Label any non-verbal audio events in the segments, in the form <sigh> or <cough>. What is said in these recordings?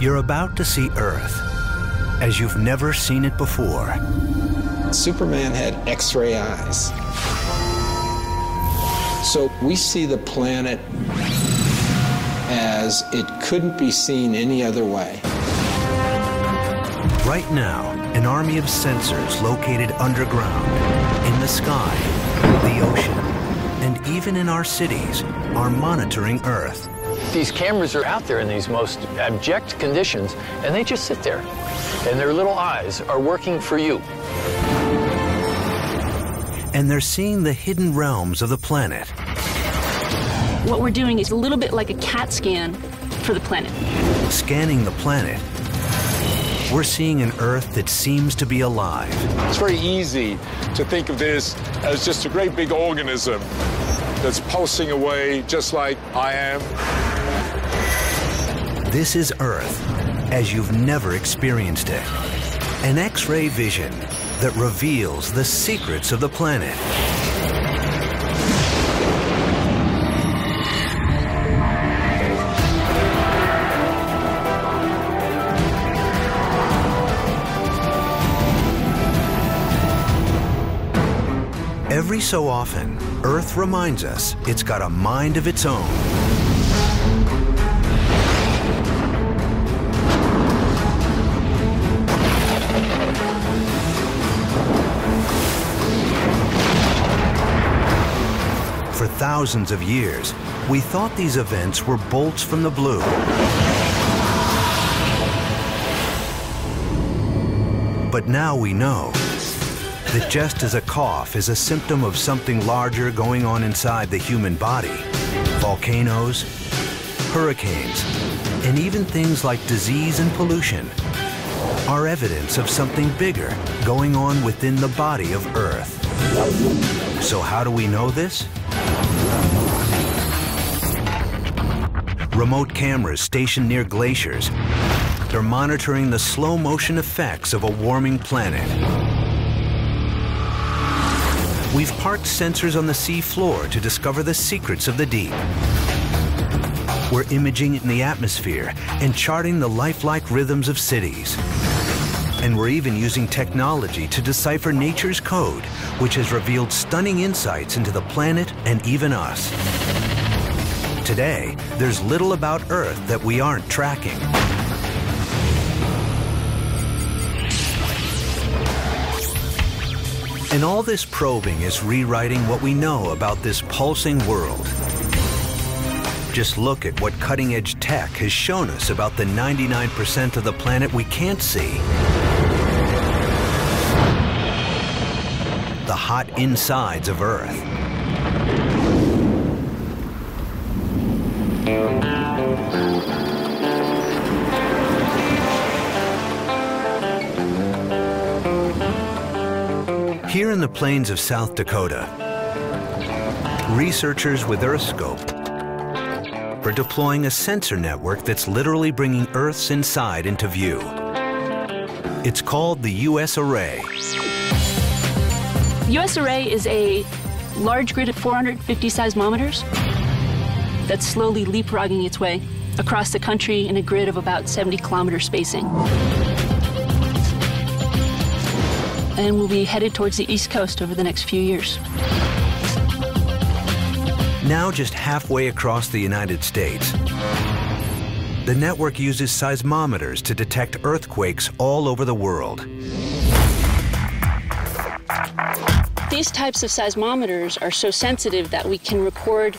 You're about to see Earth as you've never seen it before. Superman had X-ray eyes. So we see the planet as it couldn't be seen any other way. Right now, an army of sensors located underground, in the sky, the ocean, and even in our cities are monitoring Earth. These cameras are out there in these most abject conditions, and they just sit there. And their little eyes are working for you. And they're seeing the hidden realms of the planet. What we're doing is a little bit like a CAT scan for the planet. Scanning the planet, we're seeing an Earth that seems to be alive. It's very easy to think of this as just a great big organism that's pulsing away just like I am. This is Earth as you've never experienced it. An X-ray vision that reveals the secrets of the planet. Every so often, Earth reminds us it's got a mind of its own. Thousands of years, we thought these events were bolts from the blue. But now we know that just as a cough is a symptom of something larger going on inside the human body, volcanoes, hurricanes, and even things like disease and pollution are evidence of something bigger going on within the body of Earth. So how do we know this? Remote cameras stationed near glaciers are monitoring the slow motion effects of a warming planet. We've parked sensors on the sea floor to discover the secrets of the deep. We're imaging in the atmosphere and charting the lifelike rhythms of cities. And we're even using technology to decipher nature's code, which has revealed stunning insights into the planet and even us. Today, there's little about Earth that we aren't tracking. And all this probing is rewriting what we know about this pulsing world. Just look at what cutting edge tech has shown us about the 99% of the planet we can't see. The hot insides of Earth. Here in the plains of South Dakota, researchers with EarthScope are deploying a sensor network that's literally bringing Earth's inside into view. It's called the US Array. US Array is a large grid of 450 seismometers that's slowly leapfrogging its way across the country in a grid of about 70 kilometer spacing. And we'll be headed towards the East Coast over the next few years. Now just halfway across the United States, the network uses seismometers to detect earthquakes all over the world. These types of seismometers are so sensitive that we can record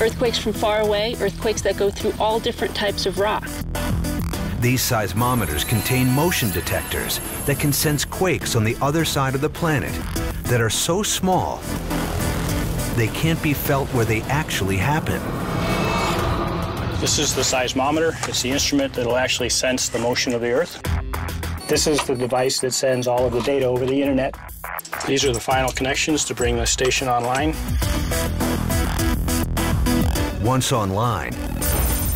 earthquakes from far away, earthquakes that go through all different types of rock. These seismometers contain motion detectors that can sense quakes on the other side of the planet that are so small they can't be felt where they actually happen. This is the seismometer. It's the instrument that will actually sense the motion of the Earth. This is the device that sends all of the data over the internet. These are the final connections to bring the station online. Once online,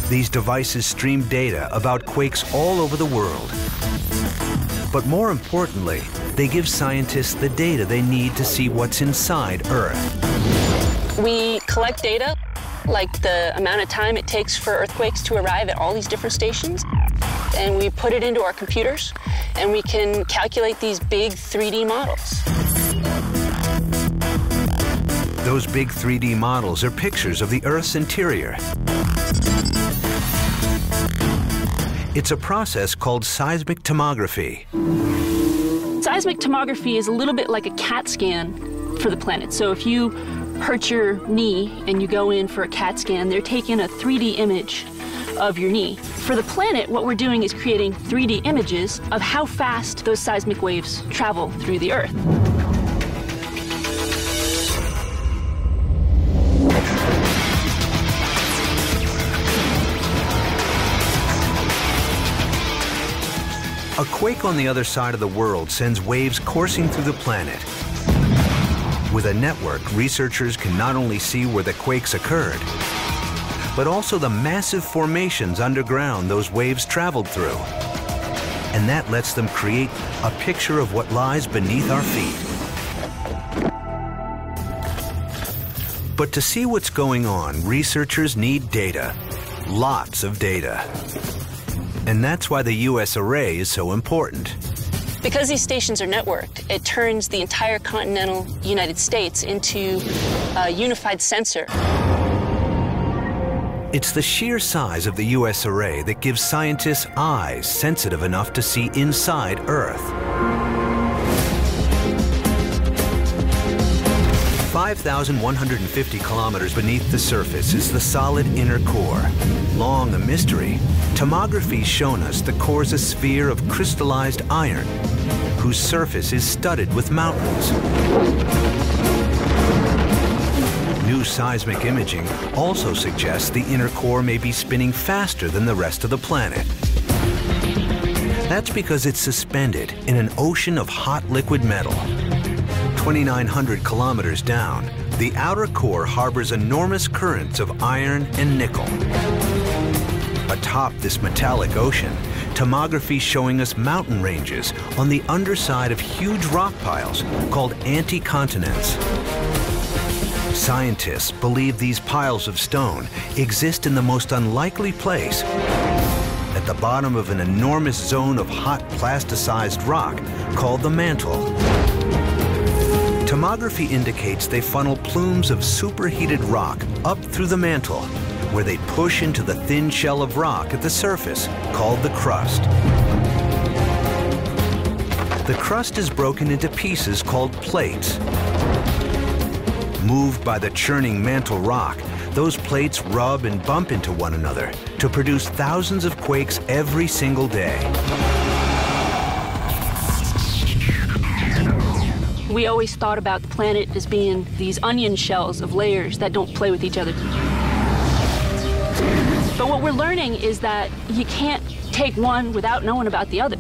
these devices stream data about quakes all over the world. But more importantly, they give scientists the data they need to see what's inside Earth. We collect data, like the amount of time it takes for earthquakes to arrive at all these different stations. and we put it into our computers, and we can calculate these big 3D models. Those big 3D models are pictures of the Earth's interior. It's a process called seismic tomography. Seismic tomography is a little bit like a CAT scan for the planet. So if you hurt your knee and you go in for a CAT scan, they're taking a 3D image of your knee. For the planet, what we're doing is creating 3D images of how fast those seismic waves travel through the Earth. A quake on the other side of the world sends waves coursing through the planet. With a network, researchers can not only see where the quakes occurred, but also the massive formations underground those waves traveled through. And that lets them create a picture of what lies beneath our feet. But to see what's going on, researchers need data. Lots of data. And that's why the U.S. array is so important. Because these stations are networked, it turns the entire continental United States into a unified sensor. It's the sheer size of the U.S. array that gives scientists eyes sensitive enough to see inside Earth. 5,150 kilometers beneath the surface is the solid inner core. Long a mystery, tomography's shown us the core's a sphere of crystallized iron, whose surface is studded with mountains. New seismic imaging also suggests the inner core may be spinning faster than the rest of the planet. That's because it's suspended in an ocean of hot liquid metal. 2,900 kilometers down, the outer core harbors enormous currents of iron and nickel. Atop this metallic ocean, tomography showing us mountain ranges on the underside of huge rock piles called anticontinents. Scientists believe these piles of stone exist in the most unlikely place at the bottom of an enormous zone of hot plasticized rock called the mantle. Tomography indicates they funnel plumes of superheated rock up through the mantle, where they push into the thin shell of rock at the surface, called the crust. The crust is broken into pieces called plates. Moved by the churning mantle rock, those plates rub and bump into one another to produce thousands of quakes every single day. We always thought about the planet as being these onion shells of layers that don't play with each other. But what we're learning is that you can't take one without knowing about the other.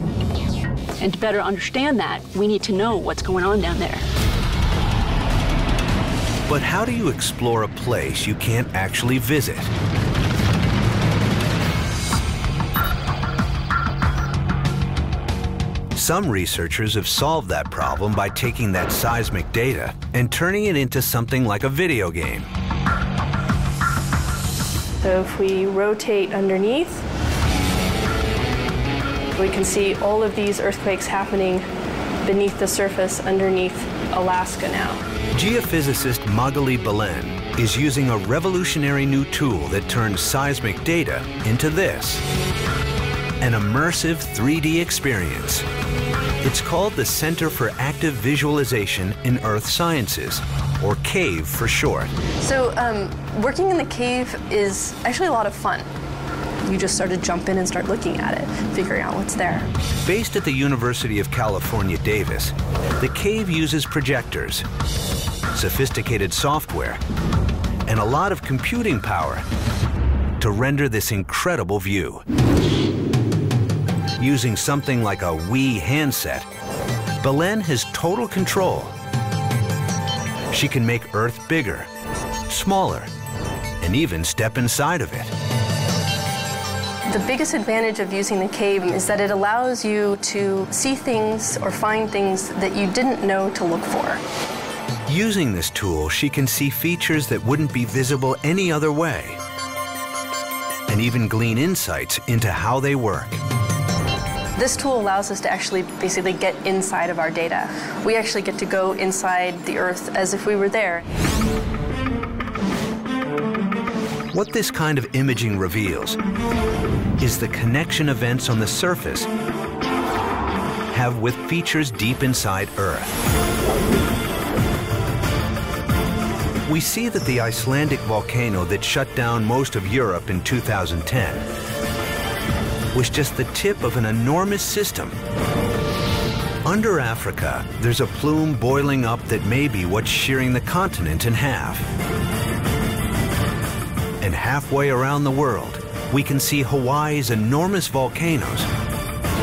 And to better understand that, we need to know what's going on down there. But how do you explore a place you can't actually visit? Some researchers have solved that problem by taking that seismic data and turning it into something like a video game. So if we rotate underneath, we can see all of these earthquakes happening beneath the surface underneath Alaska now. Geophysicist Magali Billen is using a revolutionary new tool that turns seismic data into this an immersive 3D experience. It's called the Center for Active Visualization in Earth Sciences, or CAVE for short. So, um, working in the cave is actually a lot of fun. You just sort of jump in and start looking at it, figuring out what's there. Based at the University of California, Davis, the cave uses projectors, sophisticated software, and a lot of computing power to render this incredible view. Using something like a Wii handset, Billen has total control. She can make Earth bigger, smaller, and even step inside of it. The biggest advantage of using the cave is that it allows you to see things or find things that you didn't know to look for. Using this tool, she can see features that wouldn't be visible any other way, and even glean insights into how they work. This tool allows us to actually basically get inside of our data. We actually get to go inside the Earth as if we were there. What this kind of imaging reveals is the connection events on the surface have with features deep inside Earth. We see that the Icelandic volcano that shut down most of Europe in 2010 was just the tip of an enormous system. Under Africa, there's a plume boiling up that may be what's shearing the continent in half and halfway around the world, we can see Hawaii's enormous volcanoes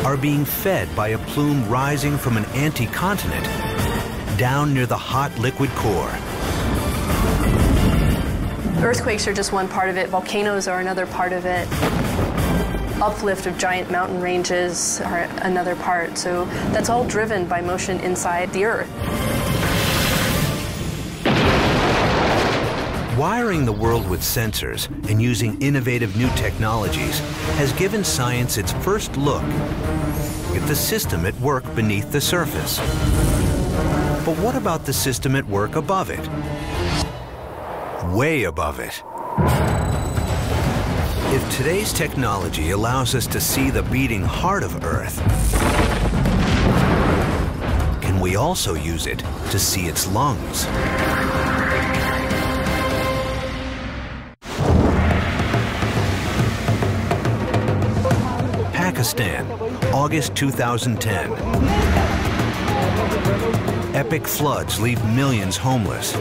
are being fed by a plume rising from an anti-continent down near the hot liquid core. Earthquakes are just one part of it, volcanoes are another part of it. Uplift of giant mountain ranges are another part. So that's all driven by motion inside the Earth. Wiring the world with sensors and using innovative new technologies has given science its first look at the system at work beneath the surface. But what about the system at work above it? Way above it. If today's technology allows us to see the beating heart of Earth, can we also use it to see its lungs? Pakistan, August 2010. Epic floods leave millions homeless.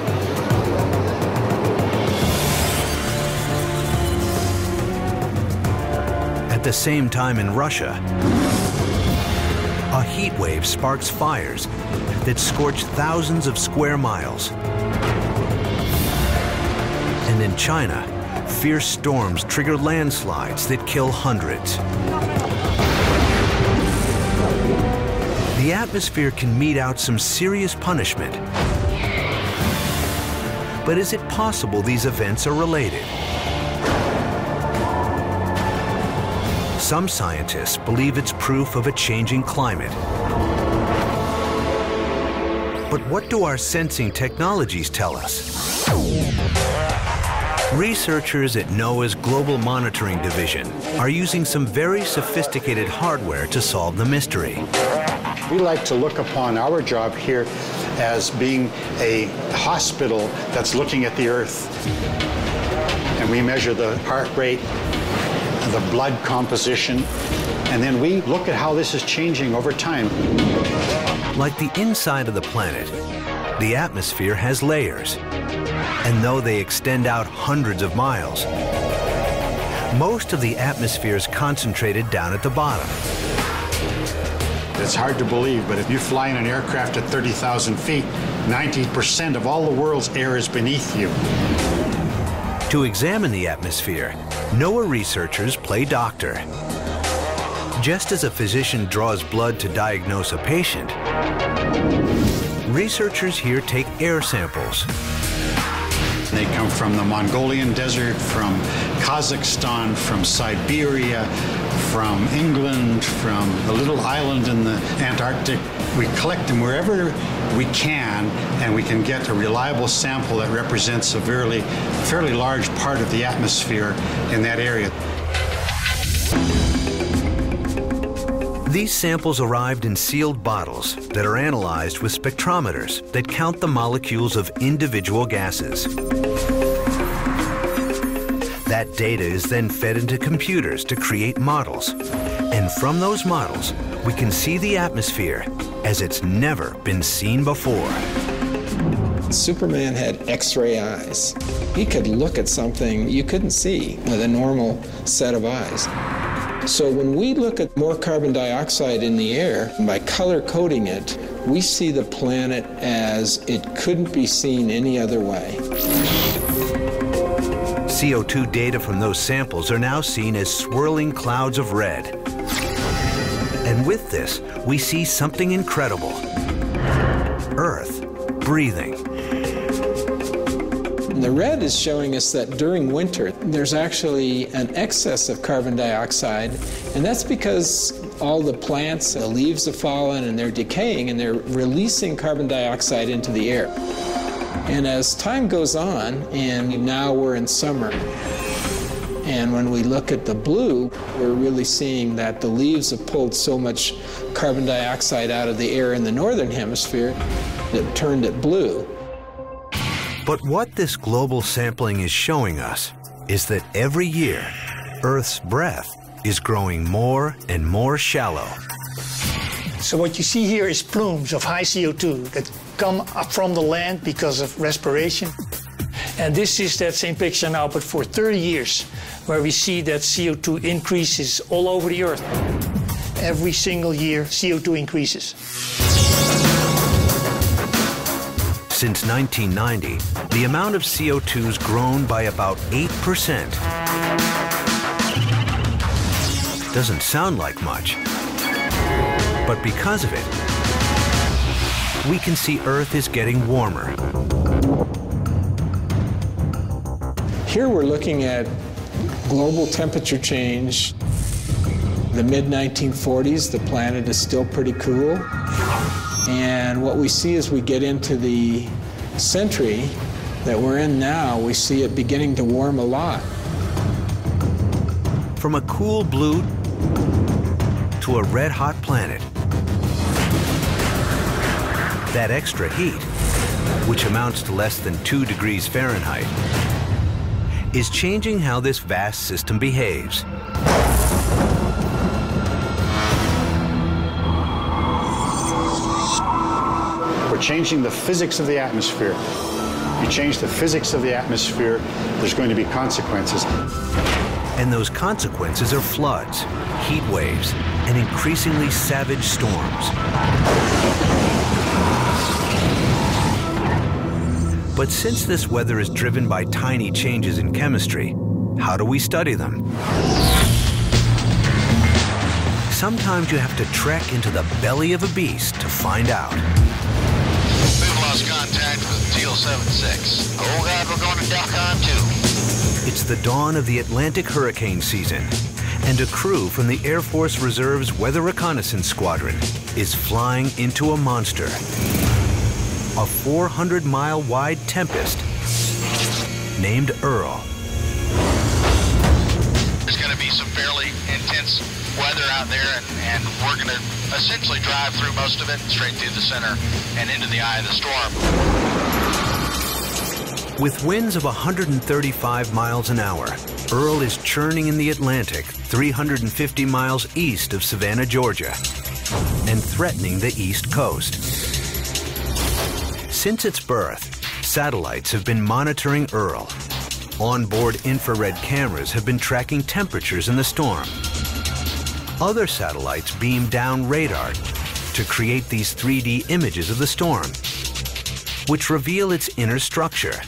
The same time in Russia, a heat wave sparks fires that scorch thousands of square miles. And in China, fierce storms trigger landslides that kill hundreds. The atmosphere can mete out some serious punishment. But is it possible these events are related? Some scientists believe it's proof of a changing climate. But what do our sensing technologies tell us? Researchers at NOAA's Global Monitoring Division are using some very sophisticated hardware to solve the mystery. We like to look upon our job here as being a hospital that's looking at the earth. And we measure the heart rate, the blood composition, and then we look at how this is changing over time. Like the inside of the planet, the atmosphere has layers. And though they extend out hundreds of miles, most of the atmosphere is concentrated down at the bottom. It's hard to believe, but if you fly in an aircraft at 30,000 feet, 90% of all the world's air is beneath you. To examine the atmosphere, NOAA researchers play doctor. Just as a physician draws blood to diagnose a patient, researchers here take air samples. They come from the Mongolian desert, from Kazakhstan, from Siberia, from England, from a little island in the Antarctic. We collect them wherever we can, and we can get a reliable sample that represents a fairly, fairly large part of the atmosphere in that area. These samples arrived in sealed bottles that are analyzed with spectrometers that count the molecules of individual gases. That data is then fed into computers to create models. And from those models, we can see the atmosphere as it's never been seen before. Superman had X-ray eyes. He could look at something you couldn't see with a normal set of eyes. So when we look at more carbon dioxide in the air, by color coding it, we see the planet as it couldn't be seen any other way. CO2 data from those samples are now seen as swirling clouds of red. And with this, we see something incredible. Earth breathing. And the red is showing us that during winter, there's actually an excess of carbon dioxide, and that's because all the plants, the leaves have fallen and they're decaying and they're releasing carbon dioxide into the air. And as time goes on, and now we're in summer, and when we look at the blue, we're really seeing that the leaves have pulled so much carbon dioxide out of the air in the northern hemisphere that turned it blue. But what this global sampling is showing us is that every year, Earth's breath is growing more and more shallow. So what you see here is plumes of high CO2 that come up from the land because of respiration. And this is that same picture now, but for 30 years, where we see that CO2 increases all over the Earth. Every single year, CO2 increases. Since 1990, the amount of CO2 has grown by about 8%. Doesn't sound like much, but because of it, we can see Earth is getting warmer. Here we're looking at global temperature change. The mid 1940s, the planet is still pretty cool. And what we see as we get into the century that we're in now, we see it beginning to warm a lot. From a cool blue to a red hot planet. That extra heat, which amounts to less than 2 degrees Fahrenheit, is changing how this vast system behaves. We're changing the physics of the atmosphere. You change the physics of the atmosphere, there's going to be consequences. And those consequences are floods, heat waves, and increasingly savage storms. But since this weather is driven by tiny changes in chemistry, how do we study them? Sometimes you have to trek into the belly of a beast to find out. We've lost contact with Teal 76. Oh God, we're going to dock on too. It's the dawn of the Atlantic hurricane season, and a crew from the Air Force Reserve's Weather Reconnaissance Squadron is flying into a monster. A 400 mile wide tempest named Earl. There's going to be some fairly intense weather out there, and, and we're going to essentially drive through most of it straight through the center and into the eye of the storm. With winds of 135 miles an hour, Earl is churning in the Atlantic 350 miles east of Savannah, Georgia, and threatening the east coast. Since its birth, satellites have been monitoring Earl. Onboard infrared cameras have been tracking temperatures in the storm. Other satellites beam down radar to create these 3D images of the storm, which reveal its inner structure.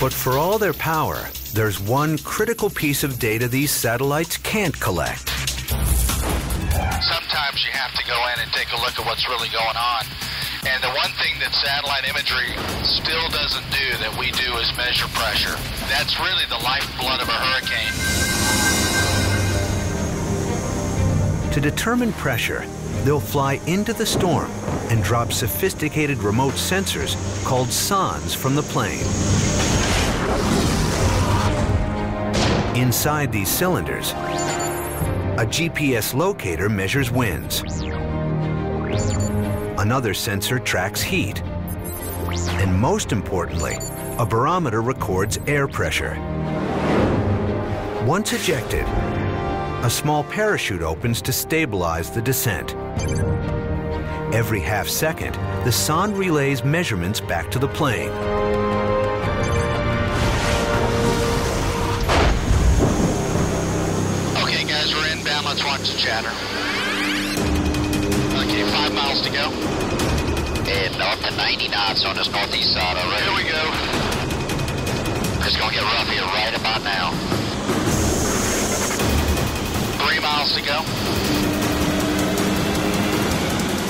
But for all their power, there's one critical piece of data these satellites can't collect. Sometimes you have to go in and take a look at what's really going on. And the one thing that satellite imagery still doesn't do that we do is measure pressure. That's really the lifeblood of a hurricane. To determine pressure, they'll fly into the storm and drop sophisticated remote sensors called sondes from the plane. Inside these cylinders, a GPS locator measures winds. Another sensor tracks heat. And most importantly, a barometer records air pressure. Once ejected, a small parachute opens to stabilize the descent. Every half second, the sonde relays measurements back to the plane. Okay, guys, we're inbound. Let's watch the chatter. Miles to go. And north to 90 knots on this northeast side already. Here we go. It's gonna get rough here right about now. Three miles to go.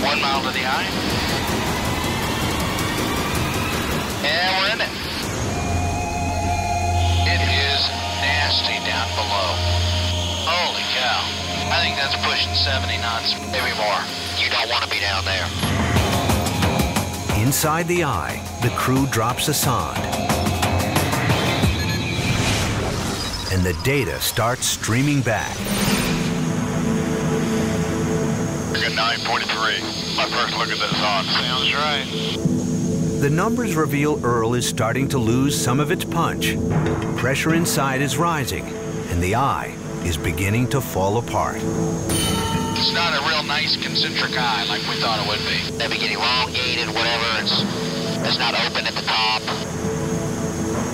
One mile to the eye. And we're in it. It is nasty down below. Holy cow. I think that's pushing 70 knots, maybe more. You don't want to be down there. Inside the eye, the crew drops a sonde. And the data starts streaming back. You're 9.3. My first look at this on. Sounds right. The numbers reveal Earl is starting to lose some of its punch. Pressure inside is rising, and the eye is beginning to fall apart. It's not a real nice concentric eye like we thought it would be. Maybe getting elongated, whatever. It's it's not open at the top.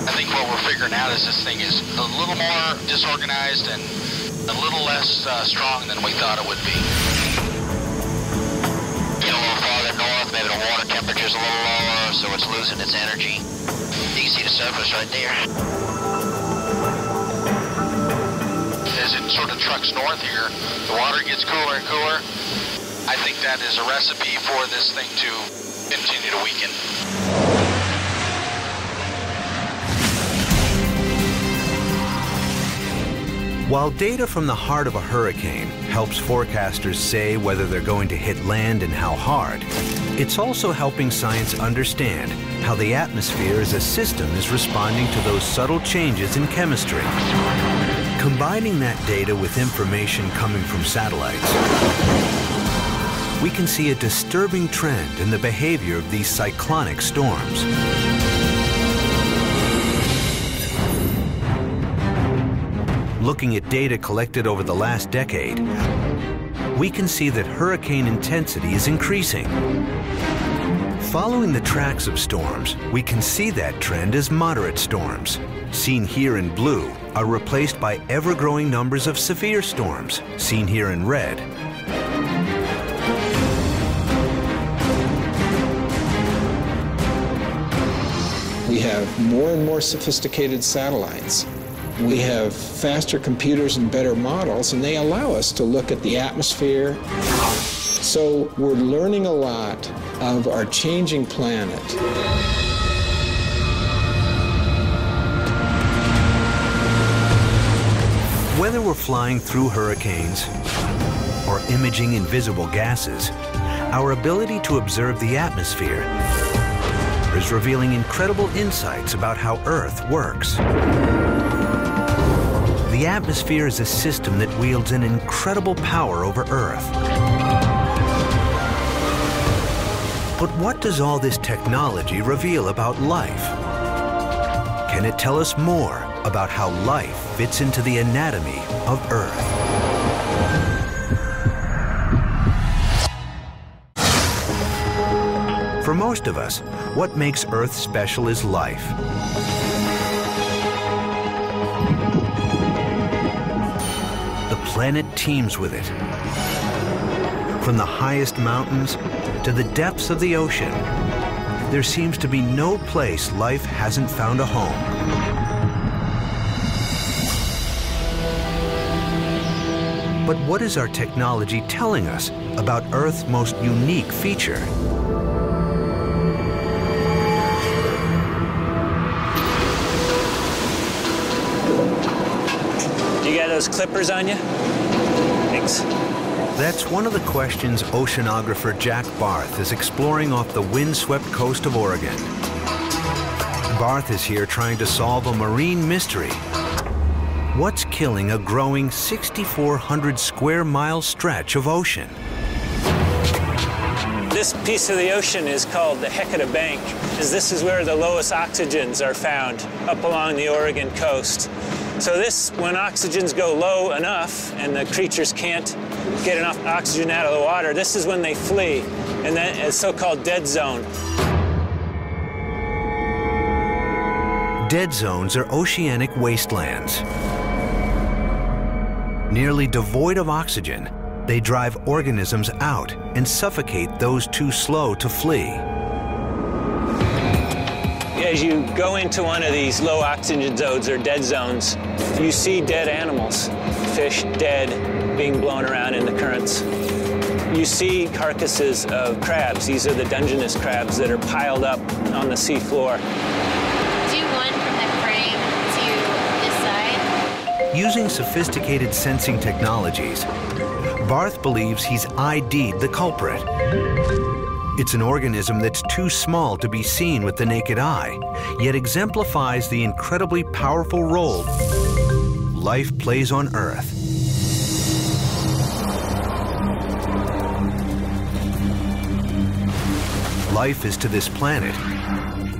I think what we're figuring out is this thing is a little more disorganized and a little less uh, strong than we thought it would be. Get a little farther north, maybe the water temperature's a little lower, so it's losing its energy. You can see the surface right there. As it sort of trucks north here, the water gets cooler and cooler. I think that is a recipe for this thing to continue to weaken. While data from the heart of a hurricane helps forecasters say whether they're going to hit land and how hard, it's also helping science understand how the atmosphere as a system is responding to those subtle changes in chemistry. Combining that data with information coming from satellites, we can see a disturbing trend in the behavior of these cyclonic storms. Looking at data collected over the last decade, we can see that hurricane intensity is increasing. Following the tracks of storms, we can see that trend as moderate storms, seen here in blue, are replaced by ever-growing numbers of severe storms, seen here in red. We have more and more sophisticated satellites. We have faster computers and better models, and they allow us to look at the atmosphere. So we're learning a lot of our changing planet. Whether we're flying through hurricanes or imaging invisible gases, our ability to observe the atmosphere is revealing incredible insights about how Earth works. The atmosphere is a system that wields an incredible power over Earth. But what does all this technology reveal about life? Can it tell us more about how life fits into the anatomy of Earth? For most of us, what makes Earth special is life. The planet teems with it. From the highest mountains to the depths of the ocean, there seems to be no place life hasn't found a home. But what is our technology telling us about Earth's most unique feature? You got those clippers on you? Thanks. That's one of the questions oceanographer Jack Barth is exploring off the windswept coast of Oregon. Barth is here trying to solve a marine mystery. What's killing a growing 6,400 square mile stretch of ocean? This piece of the ocean is called the Heceta Bank, as this is where the lowest oxygens are found up along the Oregon coast. So this, when oxygens go low enough and the creatures can't get enough oxygen out of the water, this is when they flee, and that is so-called dead zone. Dead zones are oceanic wastelands. Nearly devoid of oxygen, they drive organisms out and suffocate those too slow to flee. As you go into one of these low oxygen zones or dead zones, you see dead animals, fish dead, being blown around in the currents. You see carcasses of crabs. These are the Dungeness crabs that are piled up on the seafloor. Do one from the frame to this side. Using sophisticated sensing technologies, Barth believes he's ID'd the culprit. It's an organism that's too small to be seen with the naked eye, yet exemplifies the incredibly powerful role life plays on Earth. Life is to this planet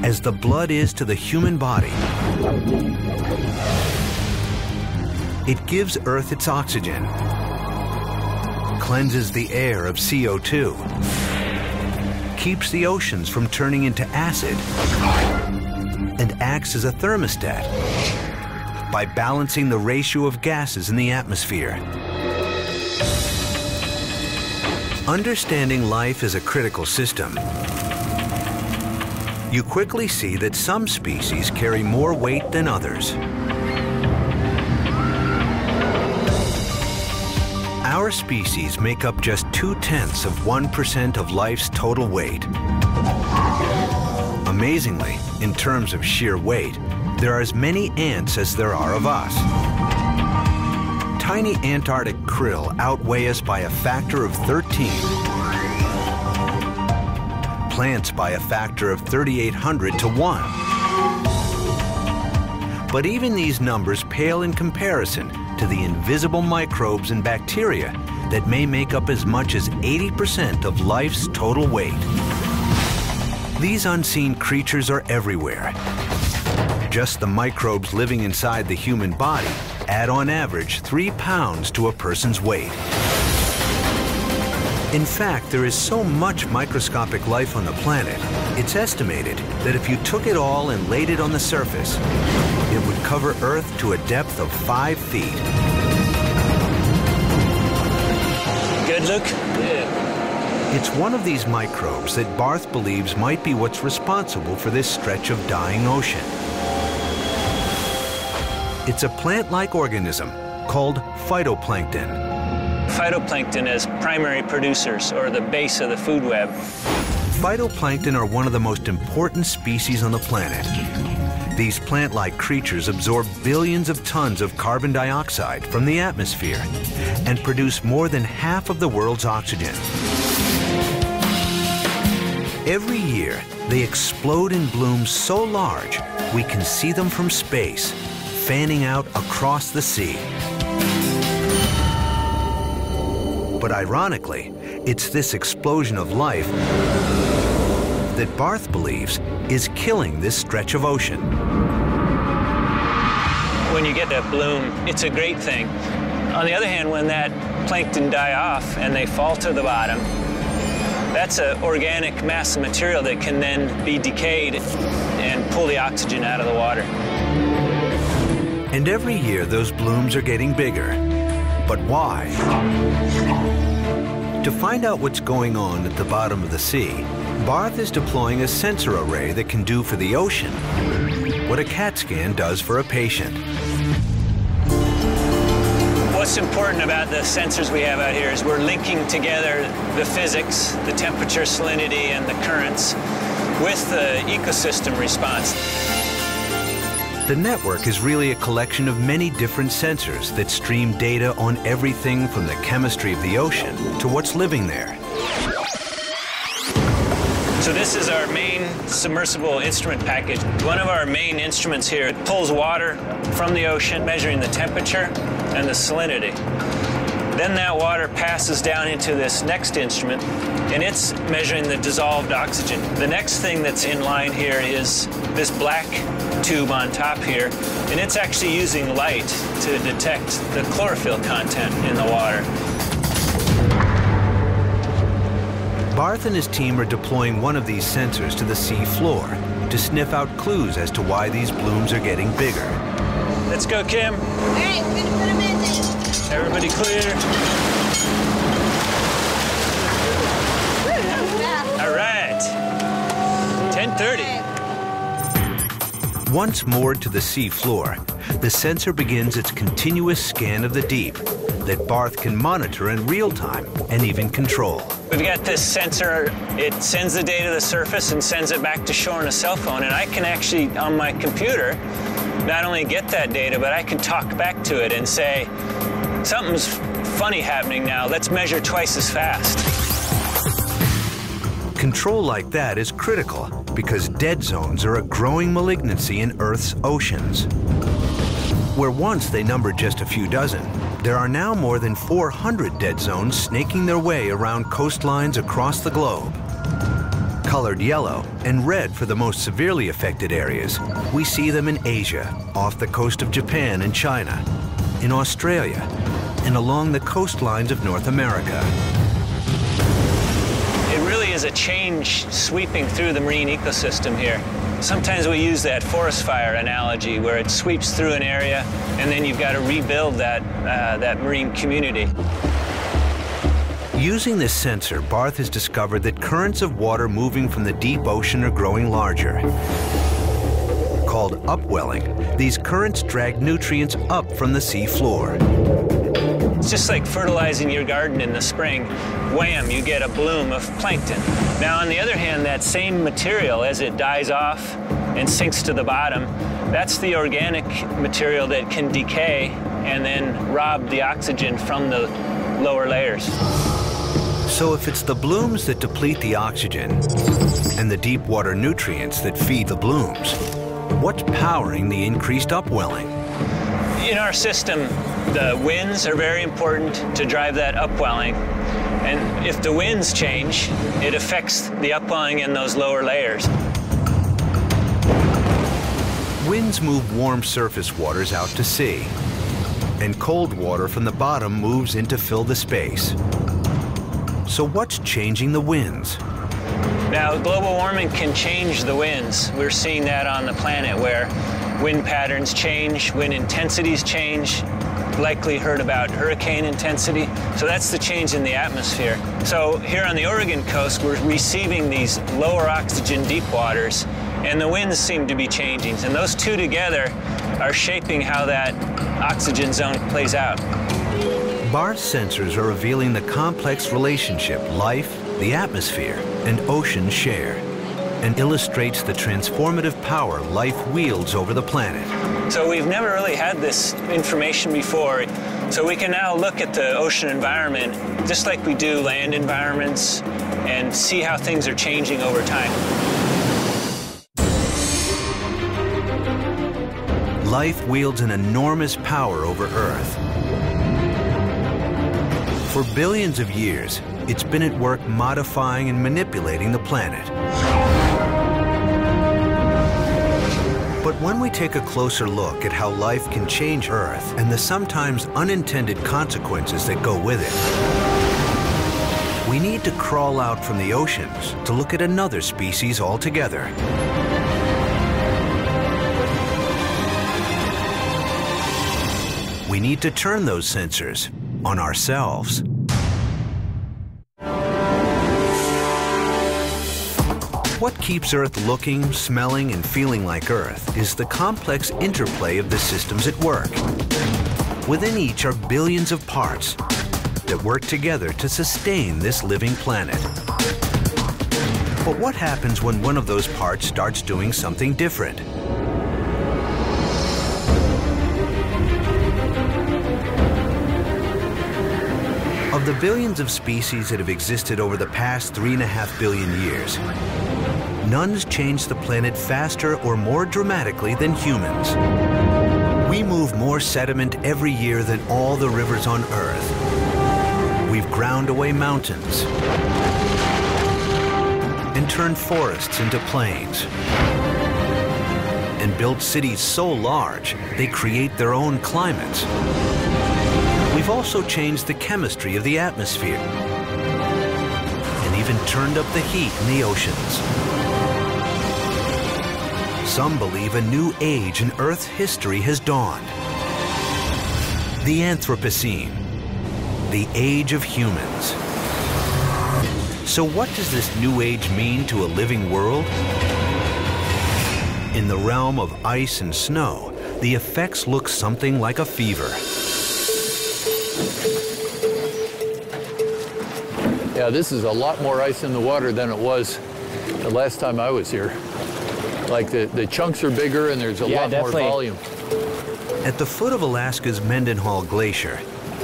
as the blood is to the human body. It gives Earth its oxygen, cleanses the air of CO2, keeps the oceans from turning into acid, and acts as a thermostat by balancing the ratio of gases in the atmosphere. Understanding life as a critical system, you quickly see that some species carry more weight than others. Our species make up just two-tenths of 1% of life's total weight. Amazingly, in terms of sheer weight, there are as many ants as there are of us. Tiny Antarctic krill outweigh us by a factor of 13. Plants by a factor of 3,800 to 1. But even these numbers pale in comparison to the invisible microbes and bacteria that may make up as much as 80% of life's total weight. These unseen creatures are everywhere. Just the microbes living inside the human body add on average three pounds to a person's weight. In fact, there is so much microscopic life on the planet, it's estimated that if you took it all and laid it on the surface, it would cover Earth to a depth of five feet. Good look? Yeah. It's one of these microbes that Barth believes might be what's responsible for this stretch of dying ocean. It's a plant-like organism called phytoplankton. Phytoplankton as primary producers, or the base of the food web. Phytoplankton are one of the most important species on the planet. These plant-like creatures absorb billions of tons of carbon dioxide from the atmosphere and produce more than half of the world's oxygen. Every year, they explode in blooms so large we can see them from space, fanning out across the sea. But ironically, it's this explosion of life that Barth believes is killing this stretch of ocean. When you get that bloom, it's a great thing. On the other hand, when that plankton die off and they fall to the bottom, that's an organic mass of material that can then be decayed and pull the oxygen out of the water. And every year those blooms are getting bigger. But why? To find out what's going on at the bottom of the sea, Barth is deploying a sensor array that can do for the ocean what a CAT scan does for a patient. What's important about the sensors we have out here is we're linking together the physics, the temperature, salinity, and the currents with the ecosystem response. The network is really a collection of many different sensors that stream data on everything from the chemistry of the ocean to what's living there. So this is our main submersible instrument package. One of our main instruments here pulls water from the ocean, measuring the temperature and the salinity. Then that water passes down into this next instrument, and it's measuring the dissolved oxygen. The next thing that's in line here is this black tube on top here, and it's actually using light to detect the chlorophyll content in the water. Barth and his team are deploying one of these sensors to the sea floor to sniff out clues as to why these blooms are getting bigger. Let's go, Kim. All right, we're gonna put them in there. Everybody clear. All right. 1030. Once moored to the sea floor, the sensor begins its continuous scan of the deep that Barth can monitor in real time and even control. We've got this sensor, it sends the data to the surface and sends it back to shore on a cell phone, and I can actually, on my computer, not only get that data, but I can talk back to it and say, something's funny happening now. Let's measure twice as fast. Control like that is critical because dead zones are a growing malignancy in Earth's oceans. Where once they numbered just a few dozen, there are now more than 400 dead zones snaking their way around coastlines across the globe. Colored yellow and red for the most severely affected areas, we see them in Asia, off the coast of Japan and China, in Australia, and along the coastlines of North America. Is a change sweeping through the marine ecosystem here. Sometimes we use that forest fire analogy where it sweeps through an area and then you've got to rebuild that, uh, that marine community. Using this sensor, Barth has discovered that currents of water moving from the deep ocean are growing larger. Called upwelling, these currents drag nutrients up from the sea floor. It's just like fertilizing your garden in the spring. Wham, you get a bloom of plankton. Now, on the other hand, that same material, as it dies off and sinks to the bottom, that's the organic material that can decay and then rob the oxygen from the lower layers. So if it's the blooms that deplete the oxygen and the deep water nutrients that feed the blooms, what's powering the increased upwelling? In our system, the winds are very important to drive that upwelling. And if the winds change, it affects the upwelling in those lower layers. Winds move warm surface waters out to sea, and cold water from the bottom moves in to fill the space. So what's changing the winds? Now, global warming can change the winds. We're seeing that on the planet where wind patterns change, wind intensities change, likely heard about hurricane intensity. So that's the change in the atmosphere. So here on the Oregon coast, we're receiving these lower oxygen deep waters, and the winds seem to be changing. And those two together are shaping how that oxygen zone plays out. Barth's sensors are revealing the complex relationship life, the atmosphere, and oceans share, and illustrates the transformative power life wields over the planet. So we've never really had this information before. So we can now look at the ocean environment just like we do land environments and see how things are changing over time. Life wields an enormous power over Earth. For billions of years, it's been at work modifying and manipulating the planet. But when we take a closer look at how life can change Earth and the sometimes unintended consequences that go with it, we need to crawl out from the oceans to look at another species altogether. We need to turn those sensors on ourselves. What keeps Earth looking, smelling, and feeling like Earth is the complex interplay of the systems at work. Within each are billions of parts that work together to sustain this living planet. But what happens when one of those parts starts doing something different? Of the billions of species that have existed over the past three and a half billion years, none's changed the planet faster or more dramatically than humans. We move more sediment every year than all the rivers on Earth. We've ground away mountains and turned forests into plains and built cities so large they create their own climates. We've also changed the chemistry of the atmosphere and even turned up the heat in the oceans. Some believe a new age in Earth's history has dawned. The Anthropocene, the age of humans. So what does this new age mean to a living world? In the realm of ice and snow, the effects look something like a fever. Yeah, this is a lot more ice in the water than it was the last time I was here. Like the, the chunks are bigger and there's a Yeah, lot definitely. more volume. At the foot of Alaska's Mendenhall Glacier,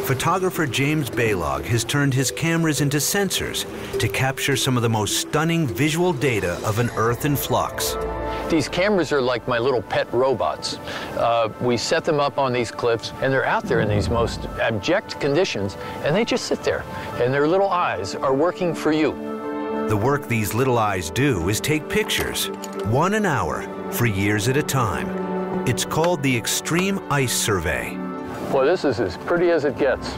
photographer James Balog has turned his cameras into sensors to capture some of the most stunning visual data of an Earth in flux. These cameras are like my little pet robots. Uh, we set them up on these cliffs, and they're out there in these most abject conditions, and they just sit there, and their little eyes are working for you. The work these little eyes do is take pictures, one an hour, for years at a time. It's called the Extreme Ice Survey. Well, this is as pretty as it gets.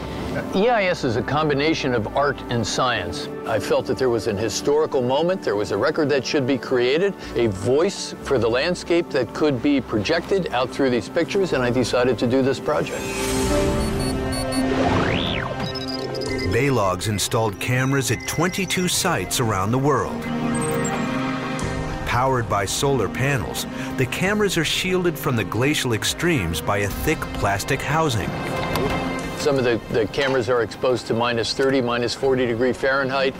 EIS is a combination of art and science. I felt that there was an historical moment, there was a record that should be created, a voice for the landscape that could be projected out through these pictures, and I decided to do this project. Balog's installed cameras at 22 sites around the world. Powered by solar panels, the cameras are shielded from the glacial extremes by a thick plastic housing. Some of the, the cameras are exposed to minus 30, minus 40 degree Fahrenheit.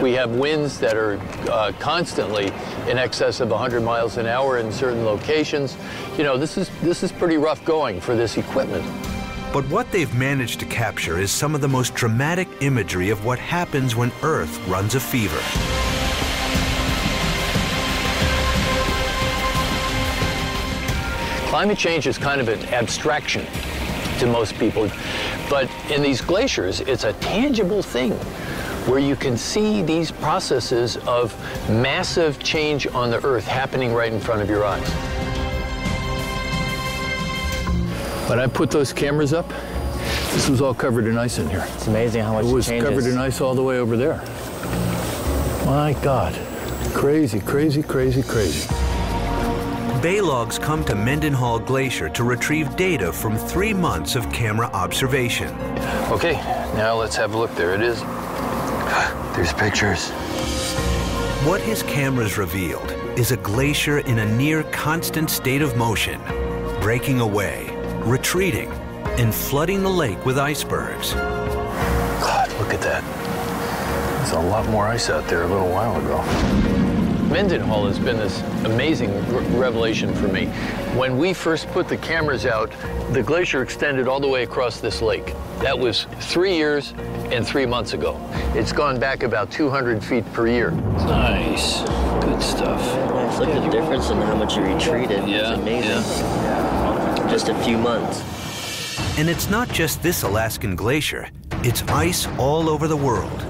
We have winds that are uh, constantly in excess of 100 miles an hour in certain locations. You know, this is, this is pretty rough going for this equipment. But what they've managed to capture is some of the most dramatic imagery of what happens when Earth runs a fever. Climate change is kind of an abstraction to most people, but in these glaciers, it's a tangible thing where you can see these processes of massive change on the Earth happening right in front of your eyes. When I put those cameras up, this was all covered in ice in here. It's amazing how much it was changes. covered in ice all the way over there. My God. Crazy, crazy, crazy, crazy. Balog's come to Mendenhall Glacier to retrieve data from three months of camera observation. Okay, now let's have a look. There it is. <gasps> There's pictures. What his cameras revealed is a glacier in a near constant state of motion, breaking away, retreating, and flooding the lake with icebergs. God, look at that. There's a lot more ice out there a little while ago. Mendenhall has been this amazing revelation for me. When we first put the cameras out, the glacier extended all the way across this lake. That was three years and three months ago. It's gone back about 200 feet per year. Nice. Good stuff. Nice. Look at the difference in how much you retreated. Yeah, it's amazing. Yeah. Just a few months. And it's not just this Alaskan glacier. It's ice all over the world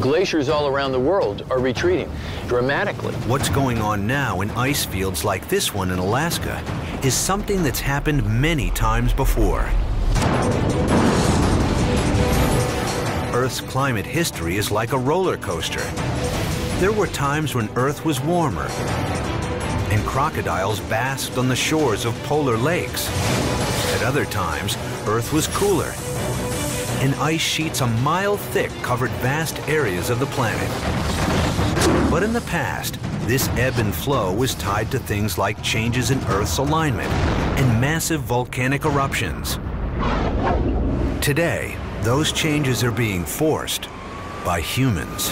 glaciers all around the world are retreating dramatically. What's going on now in ice fields like this one in Alaska is something that's happened many times before. Earth's climate history is like a roller coaster. There were times when Earth was warmer and crocodiles basked on the shores of polar lakes. At other times, Earth was cooler and ice sheets a mile thick covered vast areas of the planet. But in the past, this ebb and flow was tied to things like changes in Earth's alignment and massive volcanic eruptions. Today, those changes are being forced by humans.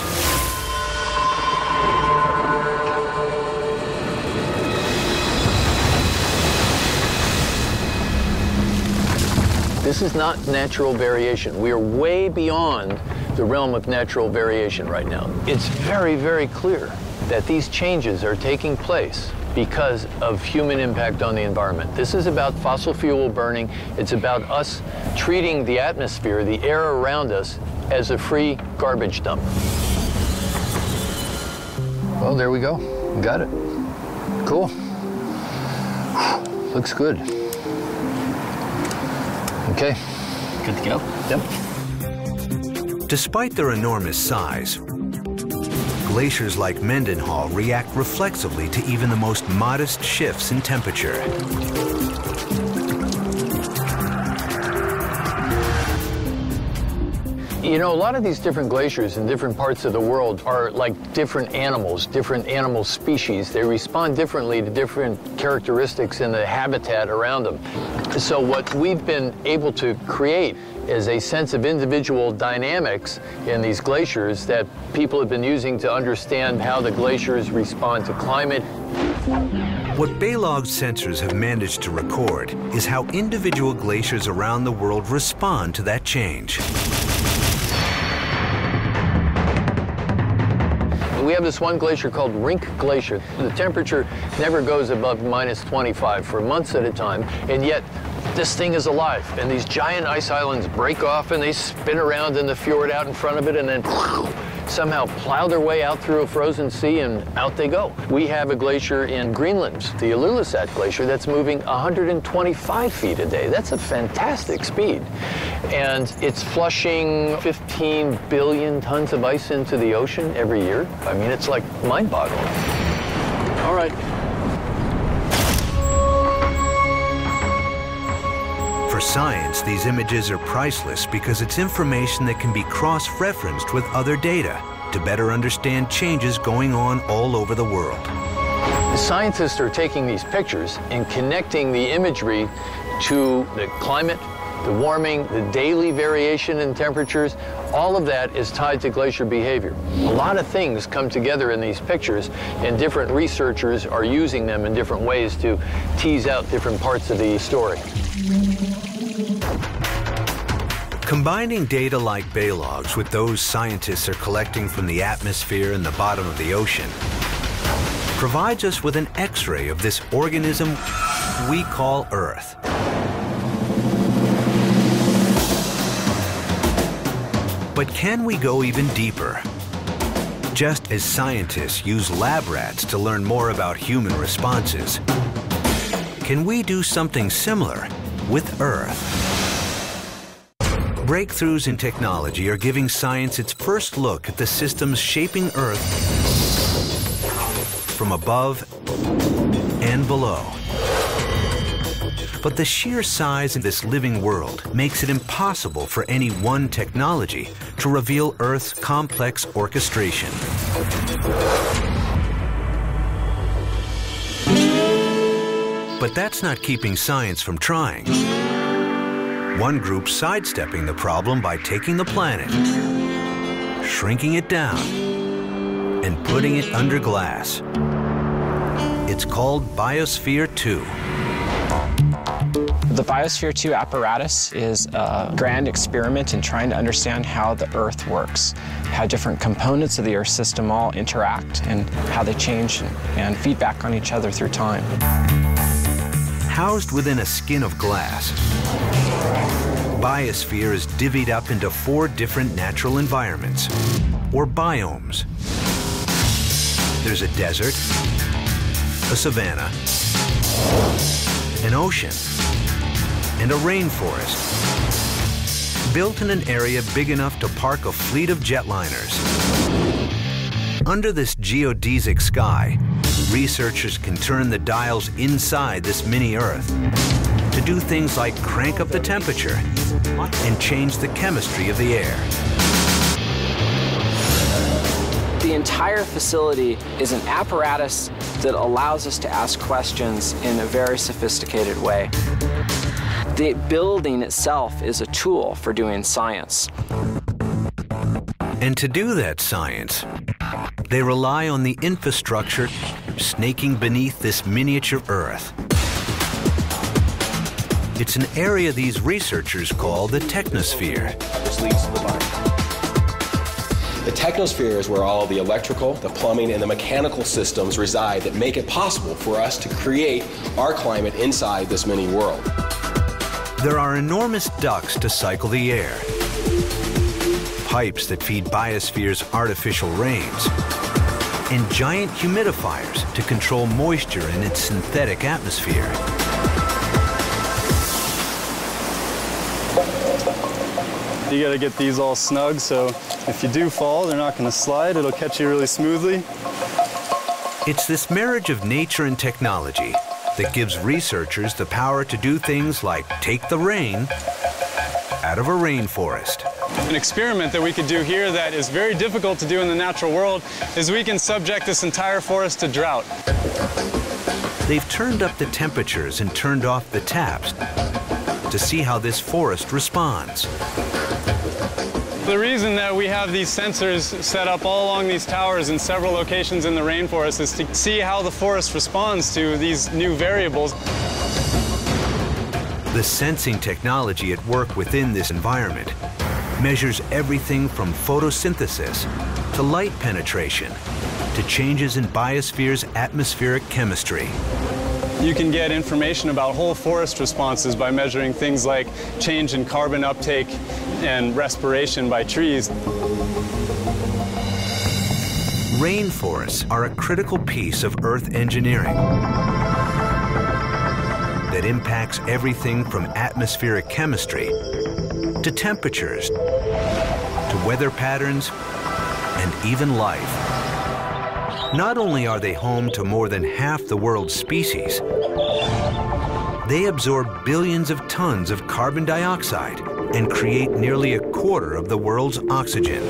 This is not natural variation. We are way beyond the realm of natural variation right now. It's very, very clear that these changes are taking place because of human impact on the environment. This is about fossil fuel burning. It's about us treating the atmosphere, the air around us, as a free garbage dump. Well, there we go. Got it. Cool. <sighs> Looks good. Okay. Good to go? Yep. Despite their enormous size, glaciers like Mendenhall react reflexively to even the most modest shifts in temperature. You know, a lot of these different glaciers in different parts of the world are like different animals, different animal species. They respond differently to different characteristics in the habitat around them. So what we've been able to create is a sense of individual dynamics in these glaciers that people have been using to understand how the glaciers respond to climate. What Balog sensors have managed to record is how individual glaciers around the world respond to that change. We have this one glacier called Rink Glacier. The temperature never goes above minus 25 for months at a time, and yet this thing is alive. And these giant ice islands break off and they spin around in the fjord out in front of it and then somehow plow their way out through a frozen sea and out they go. We have a glacier in Greenland, the Ilulissat Glacier, that's moving 125 feet a day. That's a fantastic speed. And it's flushing 15 billion tons of ice into the ocean every year. I mean, it's like mind-boggling. All right. For science, these images are priceless because it's information that can be cross-referenced with other data to better understand changes going on all over the world. The scientists are taking these pictures and connecting the imagery to the climate, the warming, the daily variation in temperatures, all of that is tied to glacier behavior. A lot of things come together in these pictures, and different researchers are using them in different ways to tease out different parts of the story. Combining data like Balog's with those scientists are collecting from the atmosphere and the bottom of the ocean provides us with an X-ray of this organism we call Earth. But can we go even deeper? Just as scientists use lab rats to learn more about human responses, can we do something similar with Earth? Breakthroughs in technology are giving science its first look at the systems shaping Earth from above and below. But the sheer size of this living world makes it impossible for any one technology to reveal Earth's complex orchestration. But that's not keeping science from trying. One group sidestepping the problem by taking the planet, shrinking it down, and putting it under glass. It's called Biosphere 2. The Biosphere 2 apparatus is a grand experiment in trying to understand how the Earth works, how different components of the Earth system all interact, and how they change and feedback on each other through time. Housed within a skin of glass, Biosphere is divvied up into four different natural environments, or biomes. There's a desert, a savanna, an ocean, and a rainforest, built in an area big enough to park a fleet of jetliners. Under this geodesic sky, researchers can turn the dials inside this mini Earth to do things like crank up the temperature and change the chemistry of the air. The entire facility is an apparatus that allows us to ask questions in a very sophisticated way. The building itself is a tool for doing science. And to do that science, they rely on the infrastructure snaking beneath this miniature Earth. It's an area these researchers call the technosphere. This leads to the barn. The technosphere is where all the electrical, the plumbing, and the mechanical systems reside that make it possible for us to create our climate inside this mini world. There are enormous ducts to cycle the air, pipes that feed Biosphere's artificial rains, and giant humidifiers to control moisture in its synthetic atmosphere. You gotta get these all snug so if you do fall, they're not gonna slide. It'll catch you really smoothly. It's this marriage of nature and technology that gives researchers the power to do things like take the rain out of a rainforest. An experiment that we could do here that is very difficult to do in the natural world is we can subject this entire forest to drought. They've turned up the temperatures and turned off the taps to see how this forest responds. The reason that we have these sensors set up all along these towers in several locations in the rainforest is to see how the forest responds to these new variables. The sensing technology at work within this environment measures everything from photosynthesis to light penetration to changes in biosphere's atmospheric chemistry. You can get information about whole forest responses by measuring things like change in carbon uptake and respiration by trees. Rainforests are a critical piece of Earth engineering that impacts everything from atmospheric chemistry to temperatures to weather patterns and even life. Not only are they home to more than half the world's species, they absorb billions of tons of carbon dioxide and create nearly a quarter of the world's oxygen.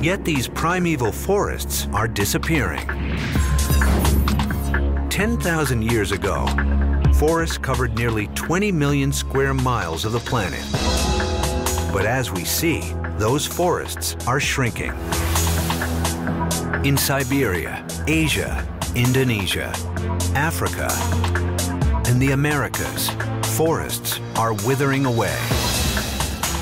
Yet these primeval forests are disappearing. 10,000 years ago, forests covered nearly 20 million square miles of the planet. But as we see, those forests are shrinking. In Siberia, Asia, Indonesia, Africa, and the Americas, forests are withering away.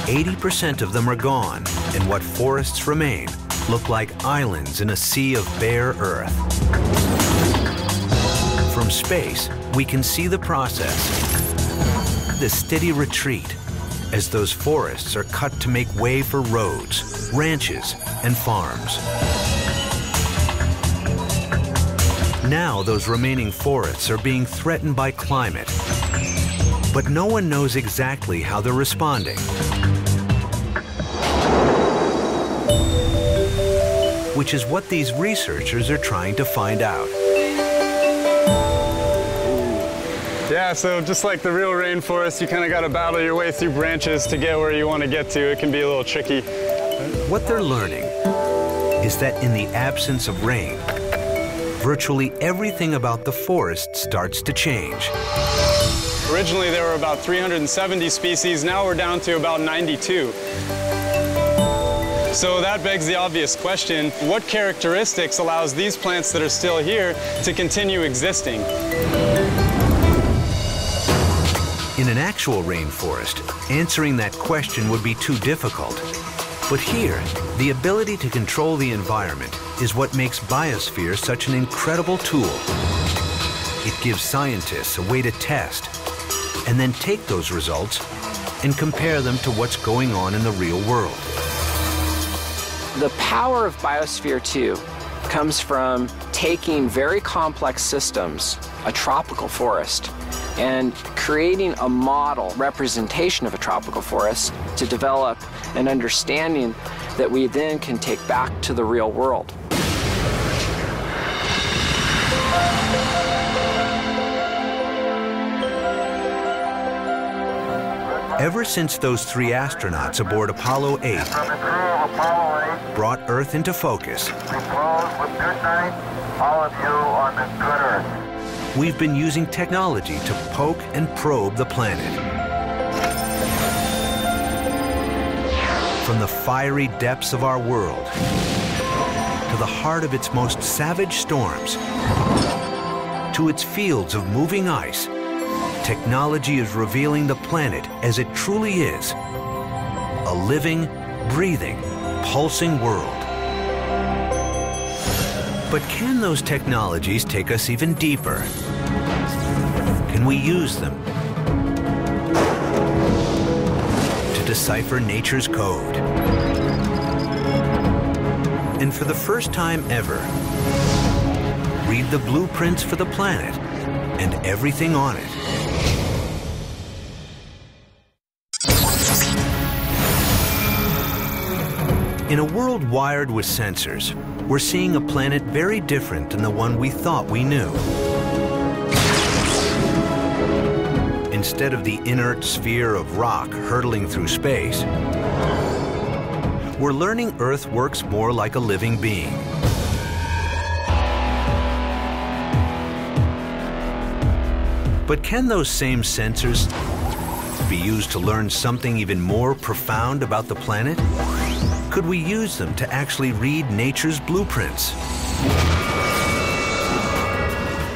80% of them are gone, and what forests remain look like islands in a sea of bare earth. From space, we can see the process, the steady retreat, as those forests are cut to make way for roads, ranches, and farms. Now those remaining forests are being threatened by climate, but no one knows exactly how they're responding. Which is what these researchers are trying to find out. Yeah, so just like the real rainforest, you kind of got to battle your way through branches to get where you want to get to. It can be a little tricky. What they're learning is that in the absence of rain, virtually everything about the forest starts to change. Originally, there were about 370 species. Now we're down to about 92. So that begs the obvious question, what characteristics allows these plants that are still here to continue existing? An actual rainforest, answering that question would be too difficult. But here, the ability to control the environment is what makes Biosphere such an incredible tool. It gives scientists a way to test and then take those results and compare them to what's going on in the real world. The power of Biosphere 2 comes from taking very complex systems, a tropical forest, and creating a model representation of a tropical forest to develop an understanding that we then can take back to the real world. Ever since those three astronauts aboard Apollo 8 brought Earth into focus, we've been using technology to poke and probe the planet. From the fiery depths of our world to the heart of its most savage storms to its fields of moving ice, technology is revealing the planet as it truly is a living, breathing, pulsing world. But can those technologies take us even deeper? Can we use them to decipher nature's code? And for the first time ever, read the blueprints for the planet and everything on it. In a world wired with sensors, we're seeing a planet very different than the one we thought we knew. Instead of the inert sphere of rock hurtling through space, we're learning Earth works more like a living being. But can those same sensors be used to learn something even more profound about the planet? Could we use them to actually read nature's blueprints?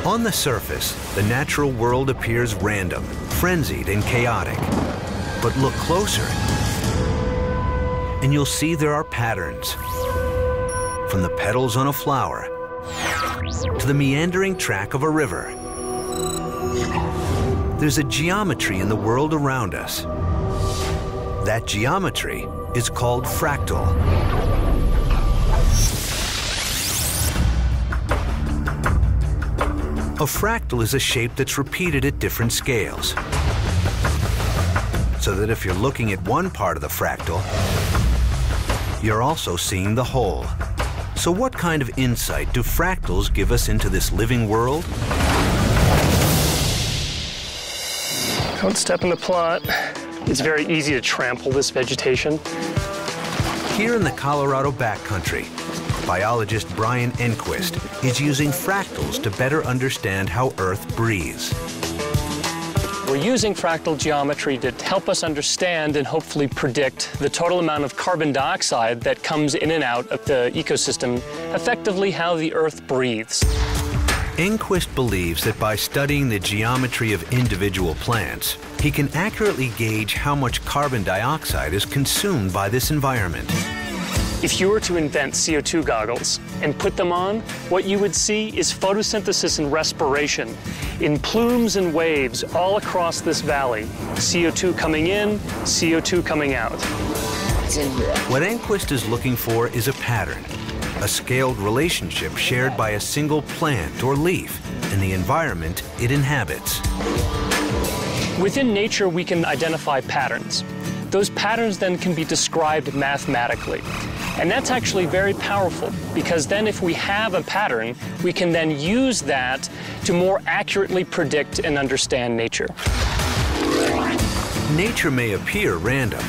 On the surface, the natural world appears random, frenzied, and chaotic. But look closer, and you'll see there are patterns. From the petals on a flower to the meandering track of a river. There's a geometry in the world around us. That geometry is called fractal. A fractal is a shape that's repeated at different scales. So that if you're looking at one part of the fractal, you're also seeing the whole. So what kind of insight do fractals give us into this living world? Don't step in the plot. It's very easy to trample this vegetation. Here in the Colorado backcountry, biologist Brian Enquist is using fractals to better understand how Earth breathes. We're using fractal geometry to help us understand and hopefully predict the total amount of carbon dioxide that comes in and out of the ecosystem, effectively how the Earth breathes. Enquist believes that by studying the geometry of individual plants, he can accurately gauge how much carbon dioxide is consumed by this environment. If you were to invent CO2 goggles and put them on, what you would see is photosynthesis and respiration in plumes and waves all across this valley. CO2 coming in, CO2 coming out. What Enquist is looking for is a pattern, a scaled relationship shared by a single plant or leaf and the environment it inhabits. Within nature, we can identify patterns. Those patterns then can be described mathematically. And that's actually very powerful because then if we have a pattern, we can then use that to more accurately predict and understand nature. Nature may appear random,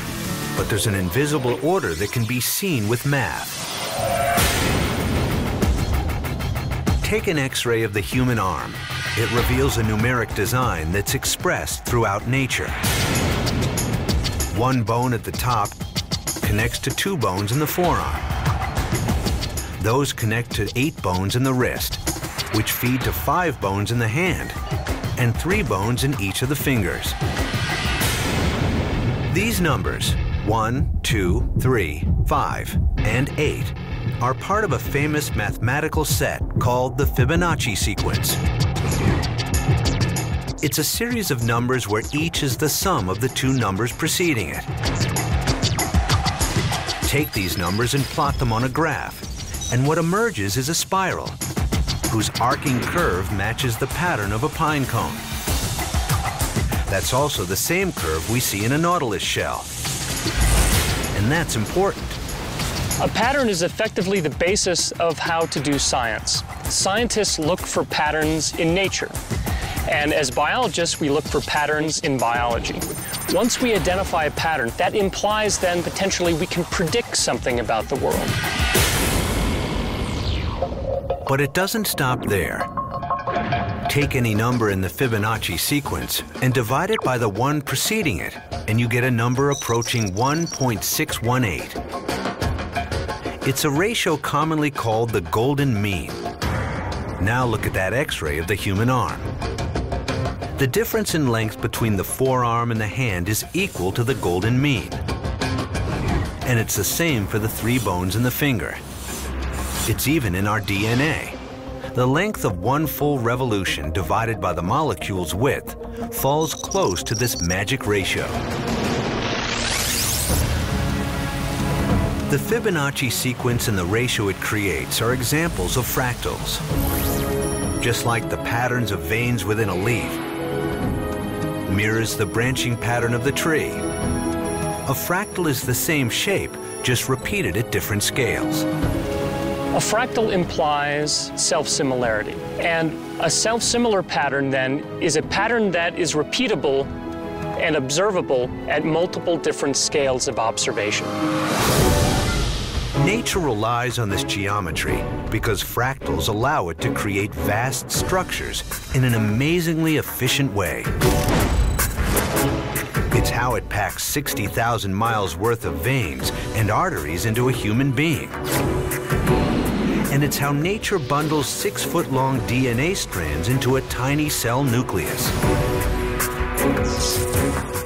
but there's an invisible order that can be seen with math. Take an x-ray of the human arm. It reveals a numeric design that's expressed throughout nature. One bone at the top connects to two bones in the forearm. Those connect to eight bones in the wrist, which feed to five bones in the hand, and three bones in each of the fingers. These numbers, 1, 2, 3, 5, and 8, are part of a famous mathematical set called the Fibonacci sequence. It's a series of numbers where each is the sum of the two numbers preceding it. Take these numbers and plot them on a graph, and what emerges is a spiral, whose arcing curve matches the pattern of a pine cone. That's also the same curve we see in a nautilus shell. And that's important. A pattern is effectively the basis of how to do science. Scientists look for patterns in nature. And as biologists, we look for patterns in biology. Once we identify a pattern, that implies then potentially we can predict something about the world. But it doesn't stop there. Take any number in the Fibonacci sequence and divide it by the one preceding it, and you get a number approaching 1.618. It's a ratio commonly called the golden mean. Now look at that x-ray of the human arm. The difference in length between the forearm and the hand is equal to the golden mean. And it's the same for the three bones in the finger. It's even in our DNA. The length of one full revolution divided by the molecule's width falls close to this magic ratio. The Fibonacci sequence and the ratio it creates are examples of fractals. Just like the patterns of veins within a leaf, mirrors the branching pattern of the tree. A fractal is the same shape, just repeated at different scales. A fractal implies self-similarity. And a self-similar pattern then is a pattern that is repeatable and observable at multiple different scales of observation. Nature relies on this geometry because fractals allow it to create vast structures in an amazingly efficient way. It's how it packs 60,000 miles worth of veins and arteries into a human being. And it's how nature bundles six foot long DNA strands into a tiny cell nucleus.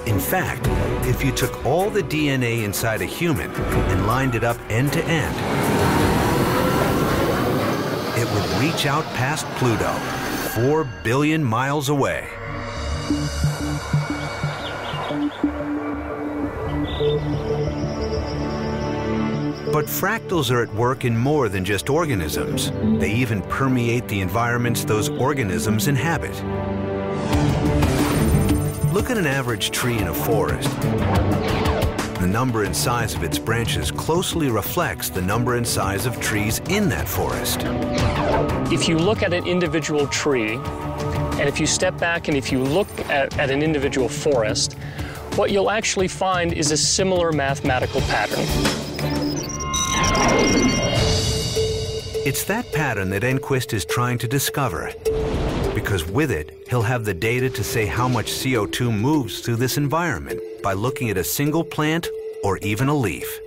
In fact, if you took all the DNA inside a human and lined it up end to end, it would reach out past Pluto, four billion miles away. But fractals are at work in more than just organisms. They even permeate the environments those organisms inhabit. Look at an average tree in a forest. The number and size of its branches closely reflects the number and size of trees in that forest. If you look at an individual tree, and if you step back and if you look at, at an individual forest, what you'll actually find is a similar mathematical pattern. It's that pattern that Enquist is trying to discover. Because with it, he'll have the data to say how much CO2 moves through this environment by looking at a single plant or even a leaf.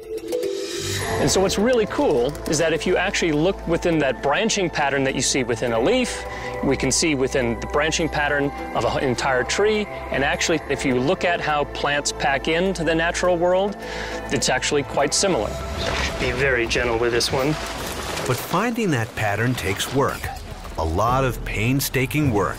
And so what's really cool is that if you actually look within that branching pattern that you see within a leaf, we can see within the branching pattern of an entire tree, and actually if you look at how plants pack into the natural world, it's actually quite similar. Be very gentle with this one. But finding that pattern takes work. A lot of painstaking work.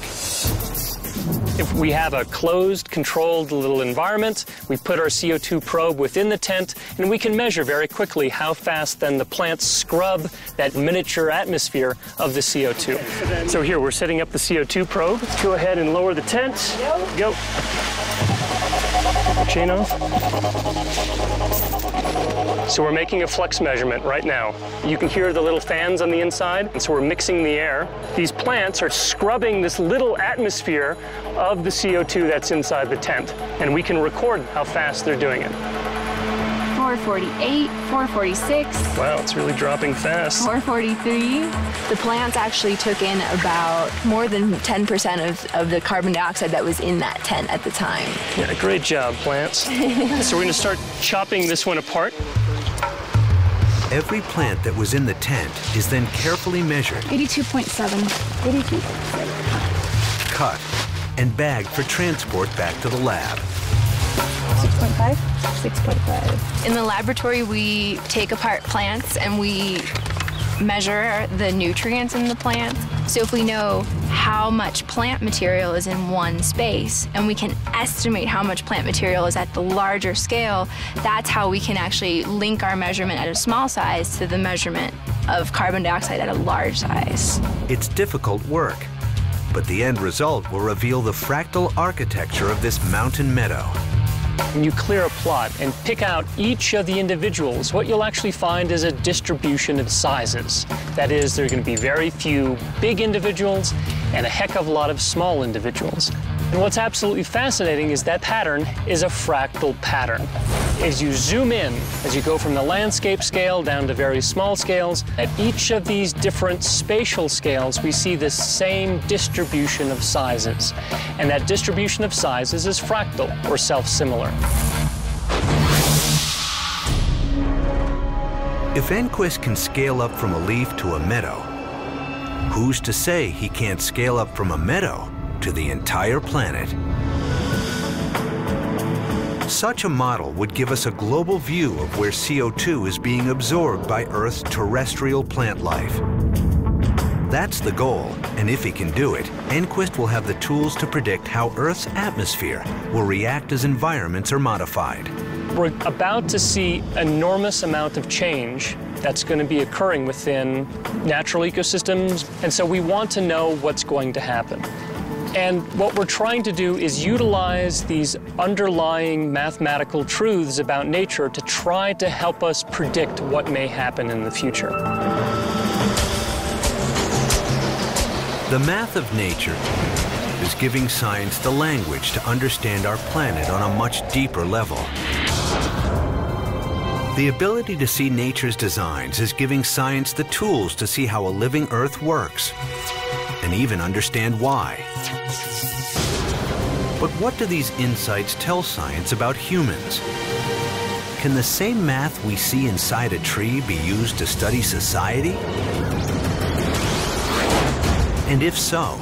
If we have a closed, controlled little environment, we put our CO2 probe within the tent, and we can measure very quickly how fast then the plants scrub that miniature atmosphere of the CO2. So here, we're setting up the CO2 probe. Let's go ahead and lower the tent. Go. Chain off. So we're making a flux measurement right now. You can hear the little fans on the inside, and so we're mixing the air. These plants are scrubbing this little atmosphere of the CO2 that's inside the tent, and we can record how fast they're doing it. 448, 446. Wow, it's really dropping fast. 443. The plants actually took in about more than 10% of, of the carbon dioxide that was in that tent at the time. Yeah, great job, plants. <laughs> so we're going to start chopping this one apart. Every plant that was in the tent is then carefully measured, 82.7. 82.7. cut, and bagged for transport back to the lab. 6.5? 6.5. In the laboratory, we take apart plants and we measure the nutrients in the plants. So if we know how much plant material is in one space and we can estimate how much plant material is at the larger scale, that's how we can actually link our measurement at a small size to the measurement of carbon dioxide at a large size. It's difficult work, but the end result will reveal the fractal architecture of this mountain meadow. When you clear a plot and pick out each of the individuals, what you'll actually find is a distribution of sizes. That is, there are going to be very few big individuals and a heck of a lot of small individuals. And what's absolutely fascinating is that pattern is a fractal pattern. As you zoom in, as you go from the landscape scale down to very small scales, at each of these different spatial scales, we see this same distribution of sizes. And that distribution of sizes is fractal, or self-similar. If Enquist can scale up from a leaf to a meadow, who's to say he can't scale up from a meadow to the entire planet? Such a model would give us a global view of where CO2 is being absorbed by Earth's terrestrial plant life. That's the goal, and if he can do it, Enquist will have the tools to predict how Earth's atmosphere will react as environments are modified. We're about to see enormous amount of change that's going to be occurring within natural ecosystems, and so we want to know what's going to happen. And what we're trying to do is utilize these underlying mathematical truths about nature to try to help us predict what may happen in the future. The math of nature is giving science the language to understand our planet on a much deeper level. The ability to see nature's designs is giving science the tools to see how a living Earth works and even understand why. But what do these insights tell science about humans? Can the same math we see inside a tree be used to study society? And if so,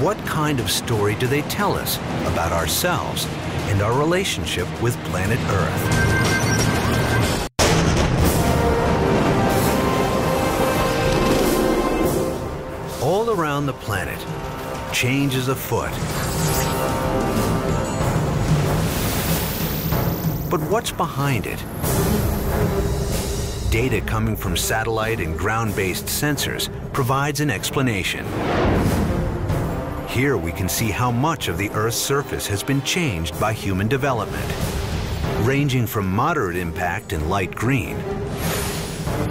what kind of story do they tell us about ourselves and our relationship with planet Earth? All around the planet, change is afoot. But what's behind it? Data coming from satellite and ground-based sensors provides an explanation. Here we can see how much of the Earth's surface has been changed by human development, ranging from moderate impact in light green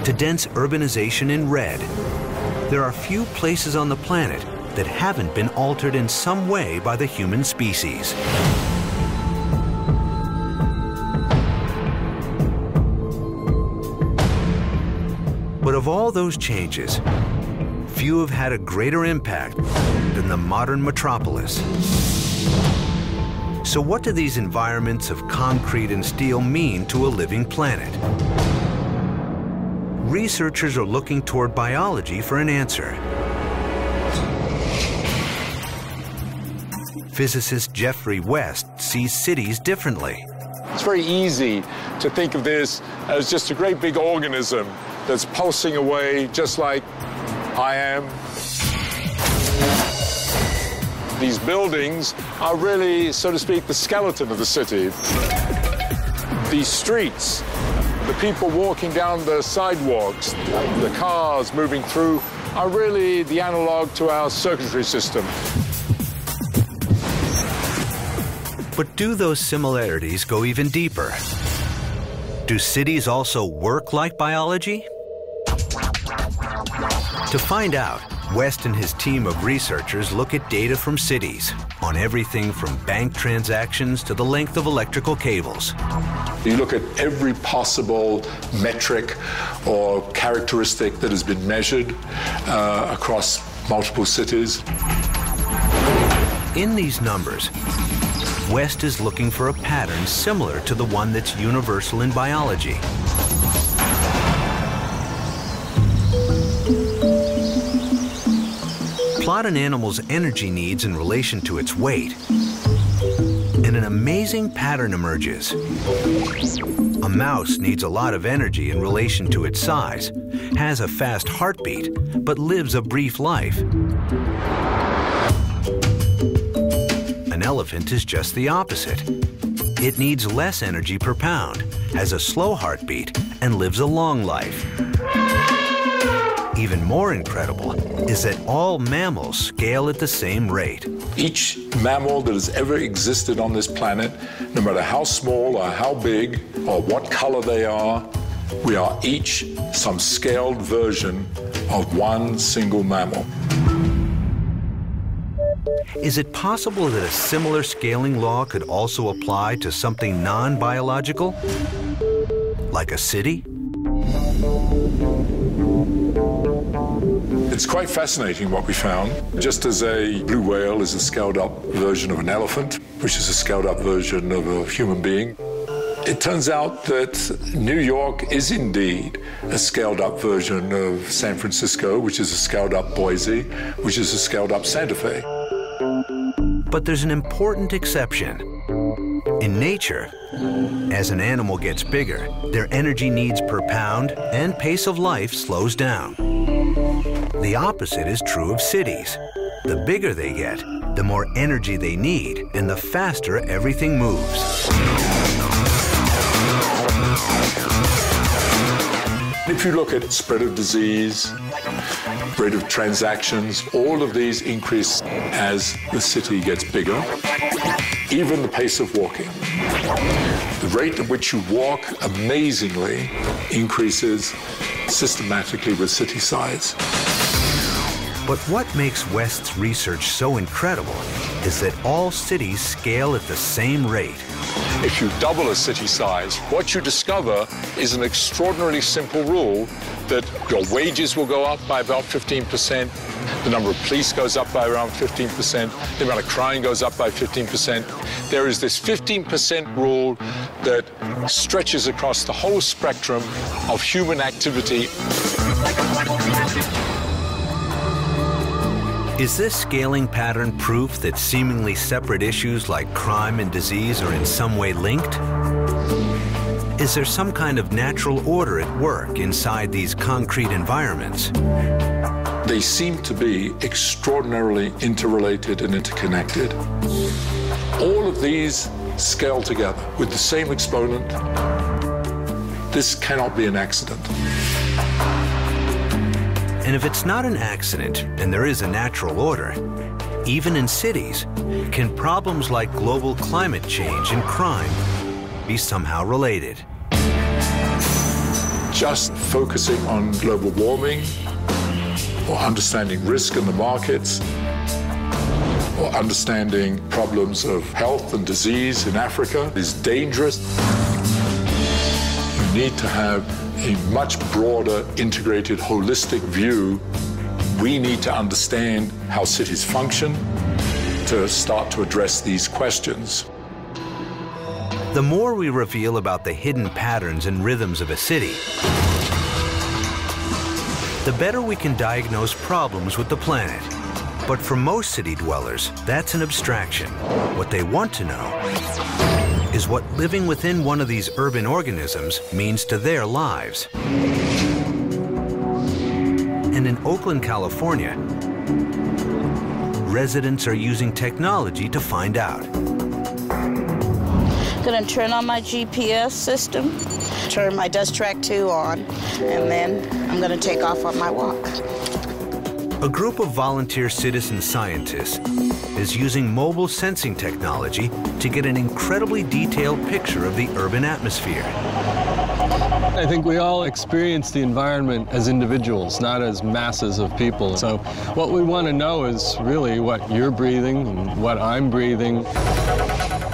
to dense urbanization in red. There are few places on the planet that haven't been altered in some way by the human species. But of all those changes, few have had a greater impact than the modern metropolis. So what do these environments of concrete and steel mean to a living planet? Researchers are looking toward biology for an answer. Physicist Geoffrey West sees cities differently. It's very easy to think of this as just a great big organism that's pulsing away just like I am. These buildings are really, so to speak, the skeleton of the city. These streets, the people walking down the sidewalks, the cars moving through, are really the analog to our circuitry system. But do those similarities go even deeper? Do cities also work like biology? To find out, West and his team of researchers look at data from cities on everything from bank transactions to the length of electrical cables. You look at every possible metric or characteristic that has been measured uh, across multiple cities. In these numbers, West is looking for a pattern similar to the one that's universal in biology. Plot an animal's energy needs in relation to its weight, and an amazing pattern emerges. A mouse needs a lot of energy in relation to its size, has a fast heartbeat, but lives a brief life. An elephant is just the opposite. It needs less energy per pound, has a slow heartbeat, and lives a long life. Even more incredible is that all mammals scale at the same rate. Each mammal that has ever existed on this planet, no matter how small or how big or what color they are, we are each some scaled version of one single mammal. Is it possible that a similar scaling law could also apply to something non-biological? Like a city? It's quite fascinating what we found. Just as a blue whale is a scaled up version of an elephant, which is a scaled up version of a human being, it turns out that New York is indeed a scaled up version of San Francisco, which is a scaled up Boise, which is a scaled up Santa Fe. But there's an important exception. In nature, as an animal gets bigger, their energy needs per pound and pace of life slows down. The opposite is true of cities. The bigger they get, the more energy they need and the faster everything moves. If you look at spread of disease, rate of transactions, all of these increase as the city gets bigger, even the pace of walking. The rate at which you walk amazingly increases systematically with city size. But what makes West's research so incredible is that all cities scale at the same rate. If you double a city size, what you discover is an extraordinarily simple rule that your wages will go up by about 15%, the number of police goes up by around 15%, the amount of crime goes up by 15%. There is this 15% rule that stretches across the whole spectrum of human activity. Is this scaling pattern proof that seemingly separate issues like crime and disease are in some way linked? Is there some kind of natural order at work inside these concrete environments? They seem to be extraordinarily interrelated and interconnected. All of these scale together with the same exponent. This cannot be an accident. And if it's not an accident and there is a natural order, even in cities, can problems like global climate change and crime be somehow related? just focusing on global warming or understanding risk in the markets or understanding problems of health and disease in Africa is dangerous. You need to have a much broader, integrated, holistic view. We need to understand how cities function to start to address these questions. The more we reveal about the hidden patterns and rhythms of a city, the better we can diagnose problems with the planet. But for most city dwellers, that's an abstraction. What they want to know is what living within one of these urban organisms means to their lives. And in Oakland, California, residents are using technology to find out. Gonna turn on my GPS system, turn my DustTrak 2 on, and then I'm gonna take off on my walk. A group of volunteer citizen scientists is using mobile sensing technology to get an incredibly detailed picture of the urban atmosphere. I think we all experience the environment as individuals, not as masses of people. So what we want to know is really what you're breathing and what I'm breathing.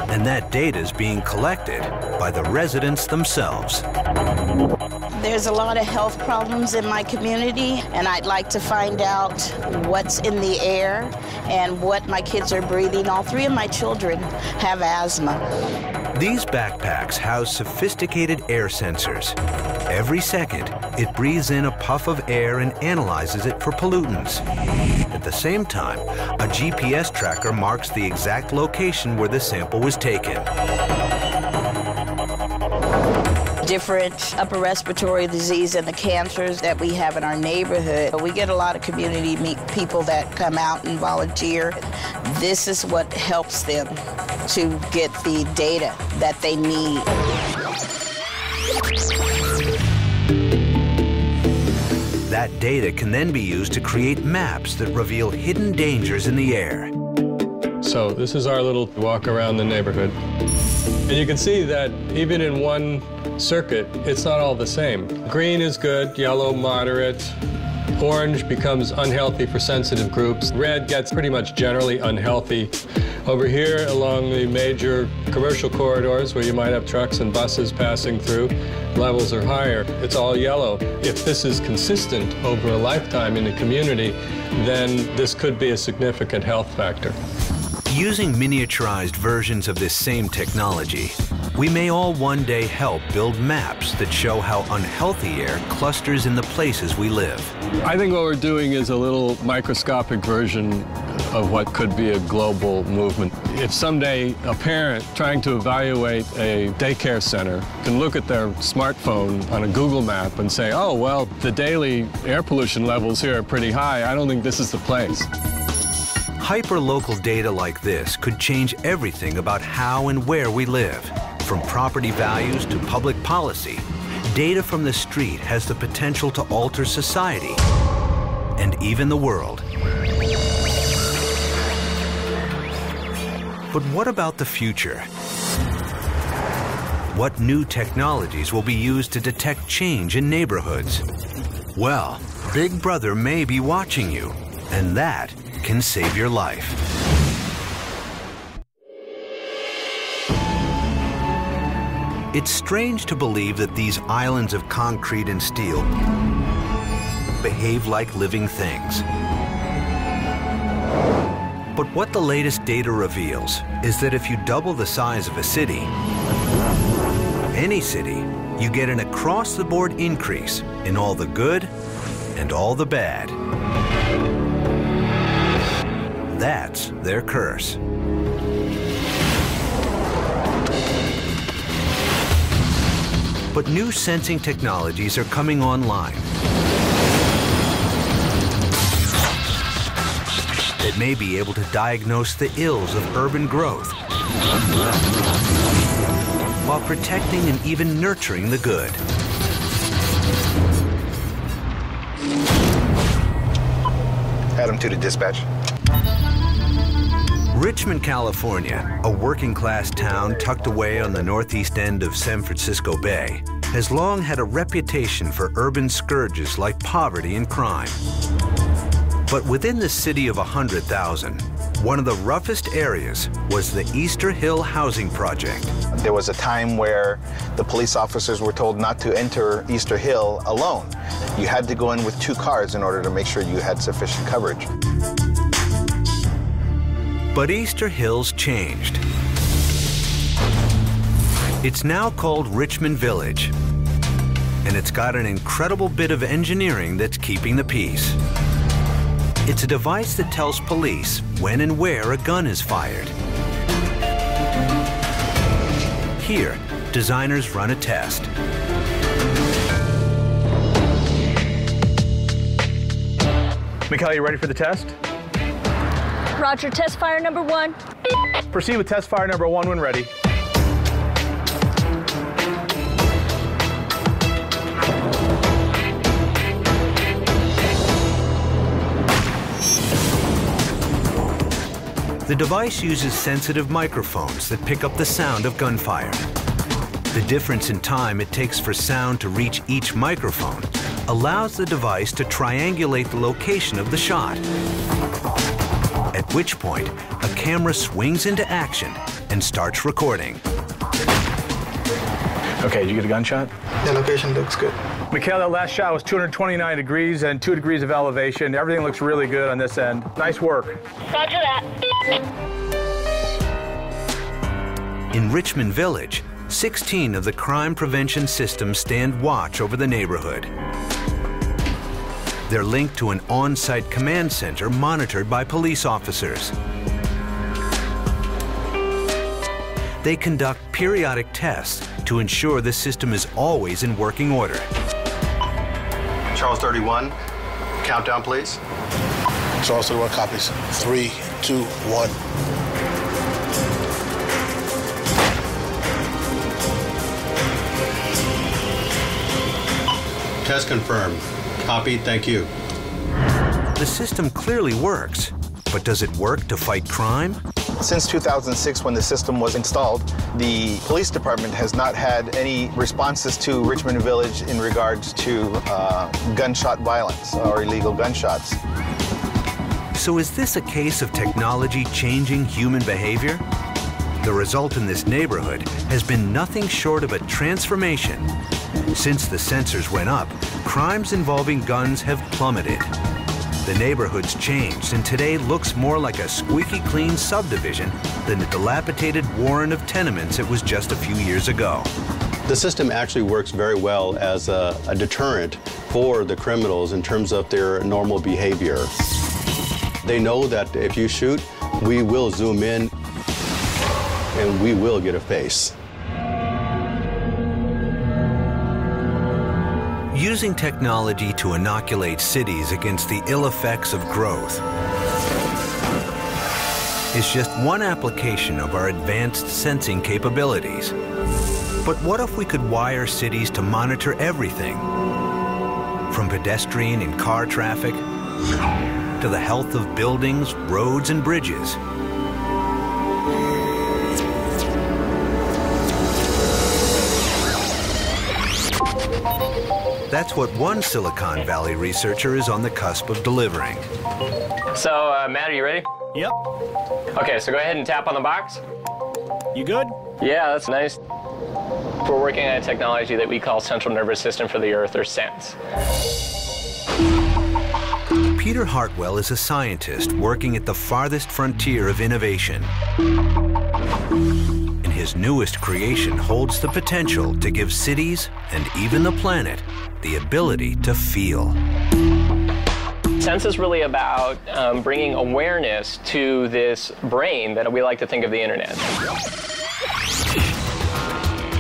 And that data is being collected by the residents themselves. There's a lot of health problems in my community, and I'd like to find out what's in the air and what my kids are breathing. All three of my children have asthma. These backpacks house sophisticated air sensors. Every second, it breathes in a puff of air and analyzes it for pollutants. At the same time, a GPS tracker marks the exact location where the sample was taken. Different upper respiratory disease and the cancers that we have in our neighborhood. We get a lot of community meet people that come out and volunteer. This is what helps them to get the data that they need. That data can then be used to create maps that reveal hidden dangers in the air. So this is our little walk around the neighborhood. And you can see that even in one circuit, it's not all the same. Green is good, yellow moderate, Orange becomes unhealthy for sensitive groups. Red gets pretty much generally unhealthy. Over here along the major commercial corridors where you might have trucks and buses passing through, levels are higher. It's all yellow. If this is consistent over a lifetime in the community, then this could be a significant health factor. Using miniaturized versions of this same technology, we may all one day help build maps that show how unhealthy air clusters in the places we live. I think what we're doing is a little microscopic version of what could be a global movement. If someday a parent trying to evaluate a daycare center can look at their smartphone on a Google map and say, oh, well, the daily air pollution levels here are pretty high, I don't think this is the place. Hyper-local data like this could change everything about how and where we live. From property values to public policy, data from the street has the potential to alter society and even the world. But what about the future? What new technologies will be used to detect change in neighborhoods? Well, Big Brother may be watching you, and that can save your life. It's strange to believe that these islands of concrete and steel behave like living things. But what the latest data reveals is that if you double the size of a city, any city, you get an across-the-board increase in all the good and all the bad. That's their curse. But new sensing technologies are coming online that may be able to diagnose the ills of urban growth while protecting and even nurturing the good. Adam 2 to the dispatch. Richmond, California, a working class town tucked away on the northeast end of San Francisco Bay, has long had a reputation for urban scourges like poverty and crime. But within the city of 100,000, one of the roughest areas was the Easter Hill Housing Project. There was a time where the police officers were told not to enter Easter Hill alone. You had to go in with two cars in order to make sure you had sufficient coverage. But Easter Hills changed. It's now called Richmond Village, and it's got an incredible bit of engineering that's keeping the peace. It's a device that tells police when and where a gun is fired. Here, designers run a test. Mikhail, you ready for the test? Roger, test fire number one. Proceed with test fire number one when ready. The device uses sensitive microphones that pick up the sound of gunfire. The difference in time it takes for sound to reach each microphone allows the device to triangulate the location of the shot. At which point, a camera swings into action and starts recording. Okay, did you get a gunshot? The location looks good. Mikhail, that last shot was 229 degrees and two degrees of elevation. Everything looks really good on this end. Nice work. Roger that. In Richmond Village, 16 of the crime prevention systems stand watch over the neighborhood. They're linked to an on-site command center monitored by police officers. They conduct periodic tests to ensure the system is always in working order. Charles 31, countdown please. Charles 31 copies. Three, two, one. Test confirmed. Copy, thank you. The system clearly works, but does it work to fight crime? Since 2006, when the system was installed, the police department has not had any responses to Richmond Village in regards to uh, gunshot violence or illegal gunshots. So is this a case of technology changing human behavior? The result in this neighborhood has been nothing short of a transformation. Since the sensors went up, crimes involving guns have plummeted. The neighborhood's changed and today looks more like a squeaky clean subdivision than the dilapidated warren of tenements it was just a few years ago. The system actually works very well as a, a deterrent for the criminals in terms of their normal behavior. They know that if you shoot, we will zoom in and we will get a face. Using technology to inoculate cities against the ill effects of growth is just one application of our advanced sensing capabilities. But what if we could wire cities to monitor everything? From pedestrian and car traffic to the health of buildings, roads, and bridges. That's what one Silicon Valley researcher is on the cusp of delivering. So, uh, Matt, are you ready? Yep. Okay, so go ahead and tap on the box. You good? Yeah, that's nice. We're working on a technology that we call Central Nervous System for the Earth, or SENSE. Peter Hartwell is a scientist working at the farthest frontier of innovation. His newest creation holds the potential to give cities and even the planet the ability to feel. Sense is really about um, bringing awareness to this brain that we like to think of the internet.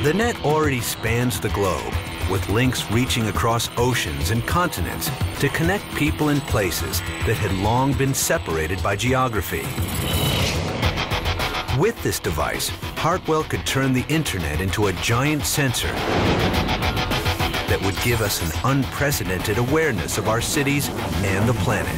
The net already spans the globe, with links reaching across oceans and continents to connect people and places that had long been separated by geography. With this device, Hartwell could turn the internet into a giant sensor that would give us an unprecedented awareness of our cities and the planet.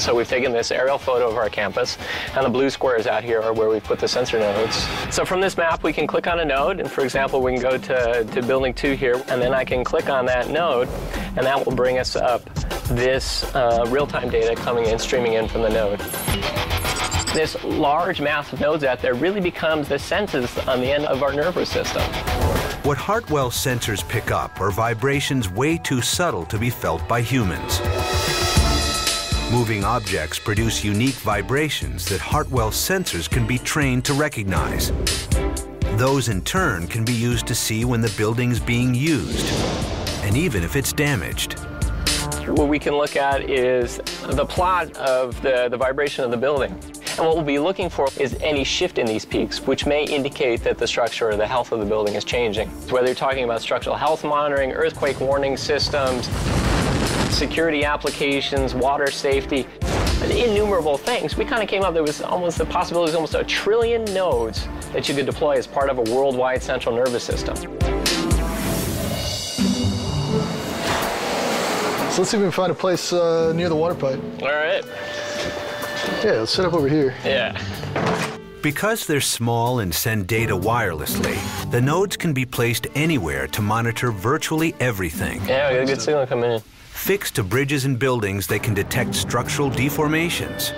So we've taken this aerial photo of our campus, and the blue squares out here are where we've put the sensor nodes. So from this map, we can click on a node, and for example, we can go to, to building two here, and then I can click on that node, and that will bring us up this uh, real-time data coming in, streaming in from the node. This large mass of nodes out there really becomes the senses on the end of our nervous system. What Hartwell sensors pick up are vibrations way too subtle to be felt by humans. Moving objects produce unique vibrations that Hartwell sensors can be trained to recognize. Those in turn can be used to see when the building's being used, and even if it's damaged. What we can look at is the plot of the, the vibration of the building. And what we'll be looking for is any shift in these peaks, which may indicate that the structure or the health of the building is changing. Whether you're talking about structural health monitoring, earthquake warning systems, security applications, water safety, innumerable things. We kind of came up, there was almost the possibility of almost a trillion nodes that you could deploy as part of a worldwide central nervous system. So let's see if we can find a place uh, near the water pipe. All right. Yeah, let's set up over here. Yeah. Because they're small and send data wirelessly, the nodes can be placed anywhere to monitor virtually everything. Yeah, we got a good signal coming in. Fixed to bridges and buildings, they can detect structural deformations.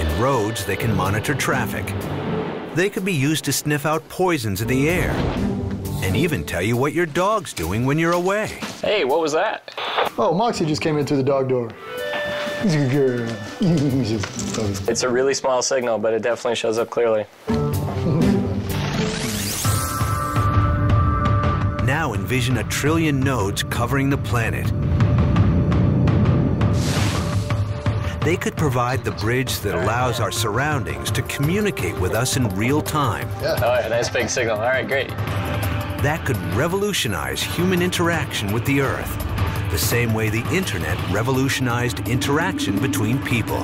In roads, they can monitor traffic. They could be used to sniff out poisons in the air and even tell you what your dog's doing when you're away. Hey, what was that? Oh, Moxie just came in through the dog door. He's a good girl. it's a really small signal, but it definitely shows up clearly. Now envision a trillion nodes covering the planet. They could provide the bridge that allows our surroundings to communicate with us in real time. Yeah. Oh, yeah, nice big signal. All right, great. That could revolutionize human interaction with the Earth, the same way the internet revolutionized interaction between people.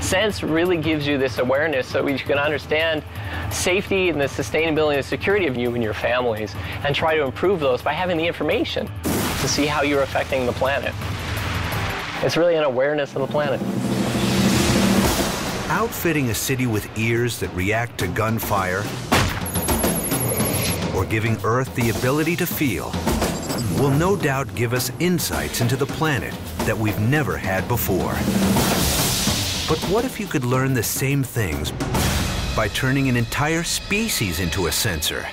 Sense really gives you this awareness so you can understand safety and the sustainability and security of you and your families and try to improve those by having the information to see how you're affecting the planet. It's really an awareness of the planet. Outfitting a city with ears that react to gunfire or giving Earth the ability to feel will no doubt give us insights into the planet that we've never had before. But what if you could learn the same things by turning an entire species into a sensor?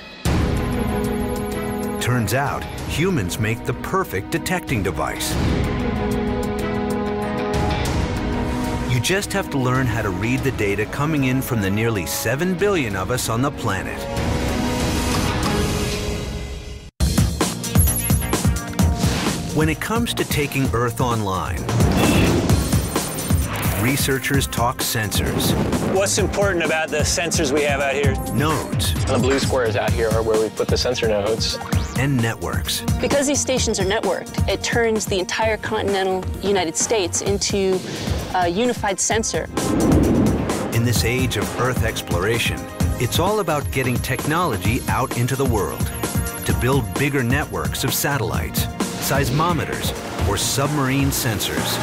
Turns out, humans make the perfect detecting device. You just have to learn how to read the data coming in from the nearly 7 billion of us on the planet. When it comes to taking Earth online, researchers talk sensors. What's important about the sensors we have out here? Nodes. And the blue squares out here are where we put the sensor nodes. And networks. Because these stations are networked, it turns the entire continental United States into a unified sensor. In this age of Earth exploration, it's all about getting technology out into the world to build bigger networks of satellites, seismometers, or submarine sensors.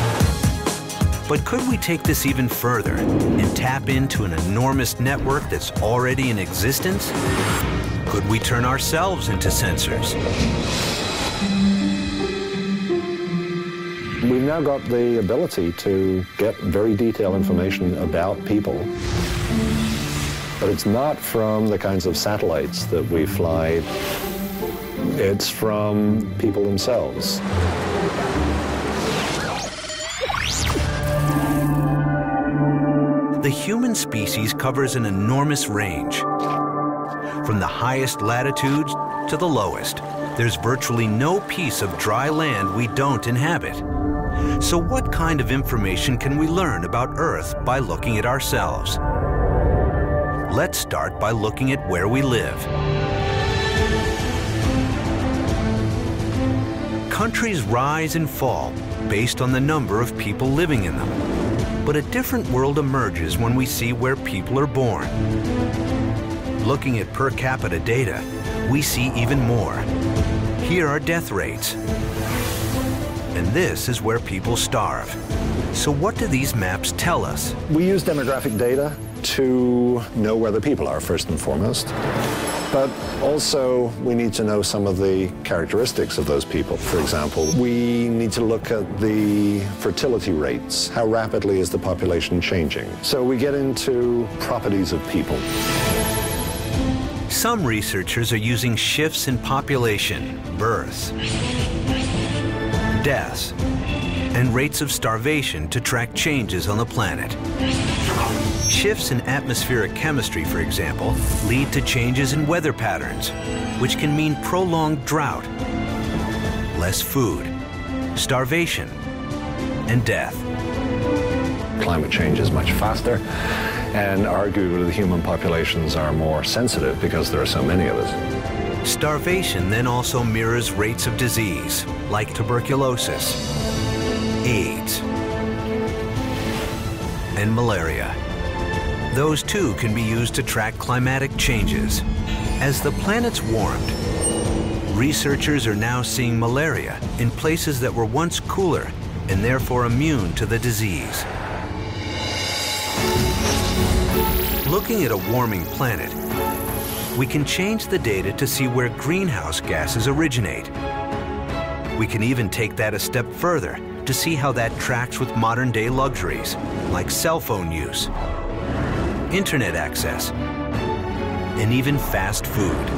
But could we take this even further and tap into an enormous network that's already in existence? Could we turn ourselves into sensors? We've now got the ability to get very detailed information about people, but it's not from the kinds of satellites that we fly It's from people themselves. The human species covers an enormous range. From the highest latitudes to the lowest, there's virtually no piece of dry land we don't inhabit. So what kind of information can we learn about Earth by looking at ourselves? Let's start by looking at where we live. Countries rise and fall based on the number of people living in them. But a different world emerges when we see where people are born. Looking at per capita data, we see even more. Here are death rates. And this is where people starve. So what do these maps tell us? We use demographic data to know where the people are, first and foremost. But also, we need to know some of the characteristics of those people. For example, we need to look at the fertility rates. How rapidly is the population changing? So we get into properties of people. Some researchers are using shifts in population, births, deaths, and rates of starvation to track changes on the planet. Shifts in atmospheric chemistry, for example, lead to changes in weather patterns, which can mean prolonged drought, less food, starvation, and death. Climate change is much faster, and arguably the human populations are more sensitive because there are so many of us. Starvation then also mirrors rates of disease, like tuberculosis, AIDS, and malaria. Those too can be used to track climatic changes. As the planet's warmed, researchers are now seeing malaria in places that were once cooler and therefore immune to the disease. Looking at a warming planet, we can change the data to see where greenhouse gases originate. We can even take that a step further to see how that tracks with modern day luxuries, like cell phone use internet access, and even fast food.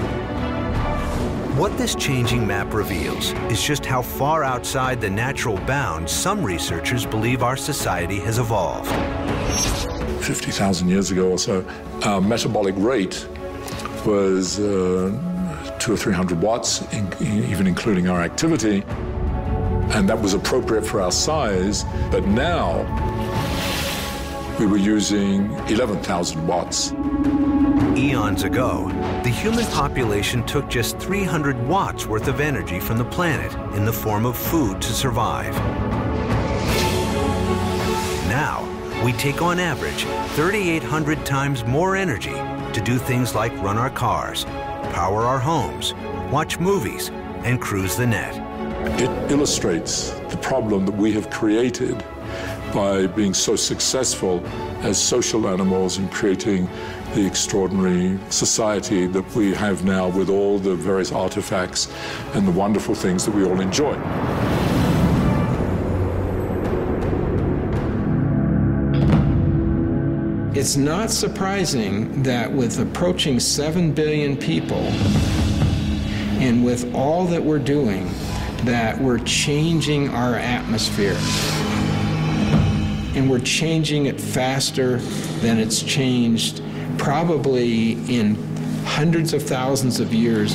What this changing map reveals is just how far outside the natural bounds some researchers believe our society has evolved. 50,000 years ago or so, our metabolic rate was uh, two or 300 watts, in, even including our activity. And that was appropriate for our size. But now, we were using 11,000 watts. Eons ago, the human population took just 300 watts worth of energy from the planet in the form of food to survive. Now, we take on average 3,800 times more energy to do things like run our cars, power our homes, watch movies, and cruise the net. It illustrates the problem that we have created by being so successful as social animals in creating the extraordinary society that we have now with all the various artifacts and the wonderful things that we all enjoy. It's not surprising that with approaching 7 billion people and with all that we're doing, that we're changing our atmosphere and we're changing it faster than it's changed probably in hundreds of thousands of years.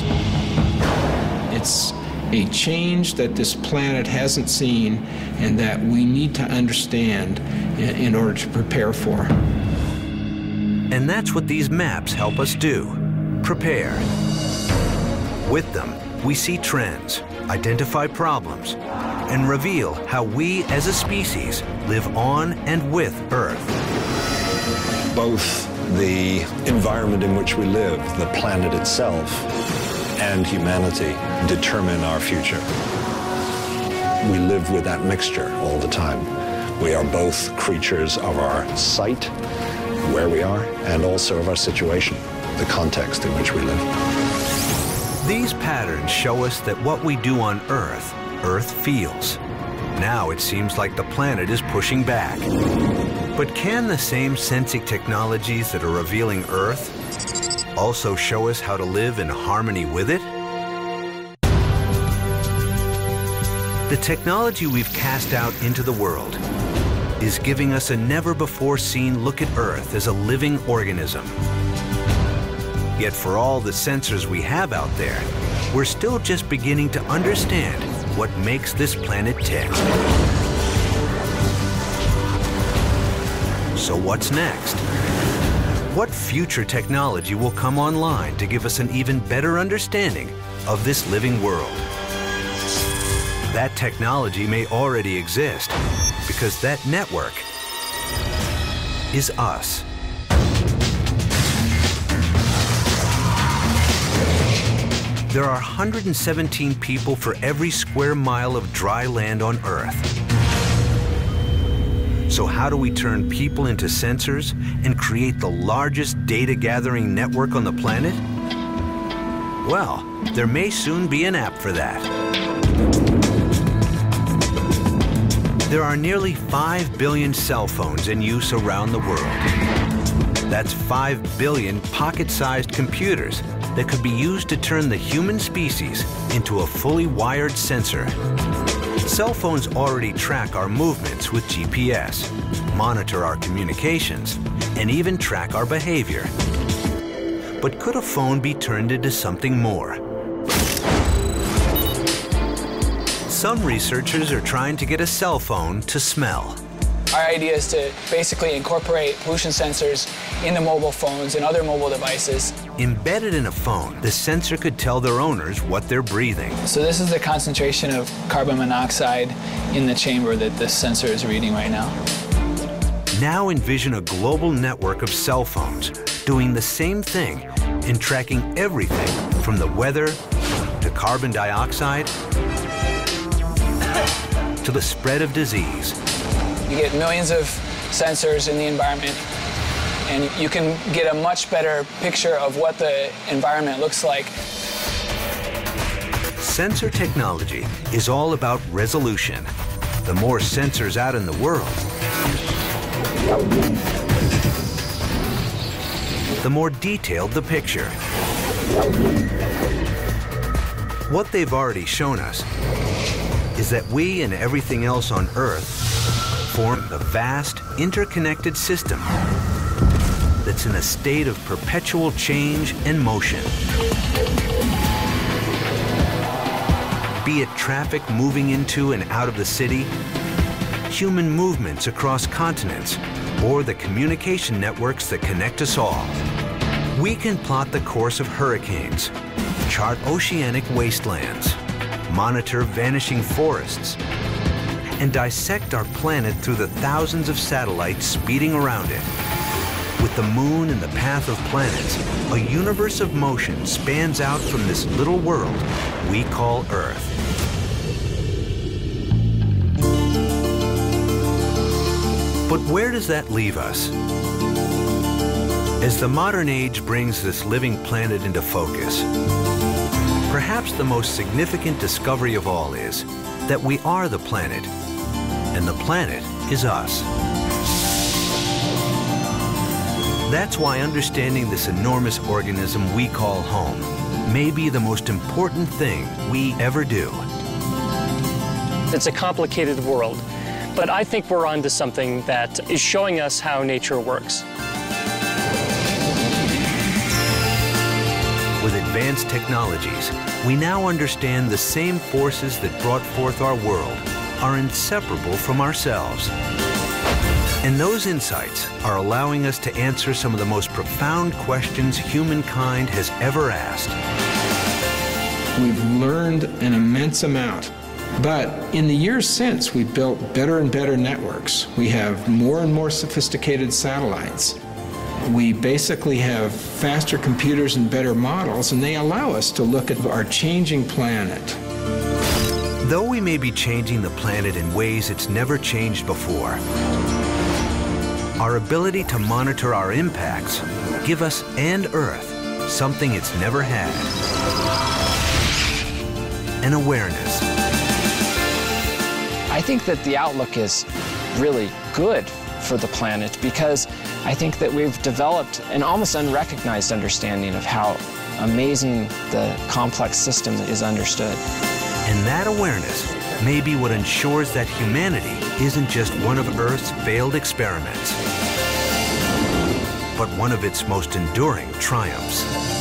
It's a change that this planet hasn't seen and that we need to understand in order to prepare for. And that's what these maps help us do prepare. With them, we see trends, identify problems, and reveal how we as a species live on and with Earth. Both the environment in which we live, the planet itself, and humanity determine our future. We live with that mixture all the time. We are both creatures of our site, where we are, and also of our situation, the context in which we live. These patterns show us that what we do on Earth Earth feels. Now it seems like the planet is pushing back. But can the same sensing technologies that are revealing Earth also show us how to live in harmony with it? The technology we've cast out into the world is giving us a never-before-seen look at Earth as a living organism. Yet for all the sensors we have out there, we're still just beginning to understand what makes this planet tick. So what's next? What future technology will come online to give us an even better understanding of this living world? That technology may already exist because that network is us. There are 117 people for every square mile of dry land on Earth. So how do we turn people into sensors and create the largest data gathering network on the planet? Well, there may soon be an app for that. There are nearly 5 billion cell phones in use around the world. That's 5 billion pocket-sized computers that could be used to turn the human species into a fully wired sensor. Cell phones already track our movements with GPS, monitor our communications, and even track our behavior. But could a phone be turned into something more? Some researchers are trying to get a cell phone to smell. Our idea is to basically incorporate pollution sensors in the mobile phones and other mobile devices. Embedded in a phone, the sensor could tell their owners what they're breathing. So this is the concentration of carbon monoxide in the chamber that this sensor is reading right now. Now envision a global network of cell phones doing the same thing and tracking everything from the weather to carbon dioxide to the spread of disease. You get millions of sensors in the environment, and you can get a much better picture of what the environment looks like. Sensor technology is all about resolution. The more sensors out in the world, the more detailed the picture. What they've already shown us is that we and everything else on Earth form the vast, interconnected system that's in a state of perpetual change and motion. Be it traffic moving into and out of the city, human movements across continents, or the communication networks that connect us all. We can plot the course of hurricanes, chart oceanic wastelands, monitor vanishing forests, and dissect our planet through the thousands of satellites speeding around it. With the moon and the path of planets, a universe of motion spans out from this little world we call Earth. But where does that leave us? As the modern age brings this living planet into focus, perhaps the most significant discovery of all is that we are the planet, and the planet is us. That's why understanding this enormous organism we call home may be the most important thing we ever do. It's a complicated world, but I think we're onto something that is showing us how nature works. With advanced technologies, we now understand the same forces that brought forth our world are inseparable from ourselves. And those insights are allowing us to answer some of the most profound questions humankind has ever asked. We've learned an immense amount. But in the years since, we've built better and better networks. We have more and more sophisticated satellites. We basically have faster computers and better models, and they allow us to look at our changing planet. Though we may be changing the planet in ways it's never changed before, our ability to monitor our impacts give us and Earth something it's never had. An awareness. I think that the outlook is really good for the planet because I think that we've developed an almost unrecognized understanding of how amazing the complex system is understood. And that awareness may be what ensures that humanity isn't just one of Earth's failed experiments, but one of its most enduring triumphs.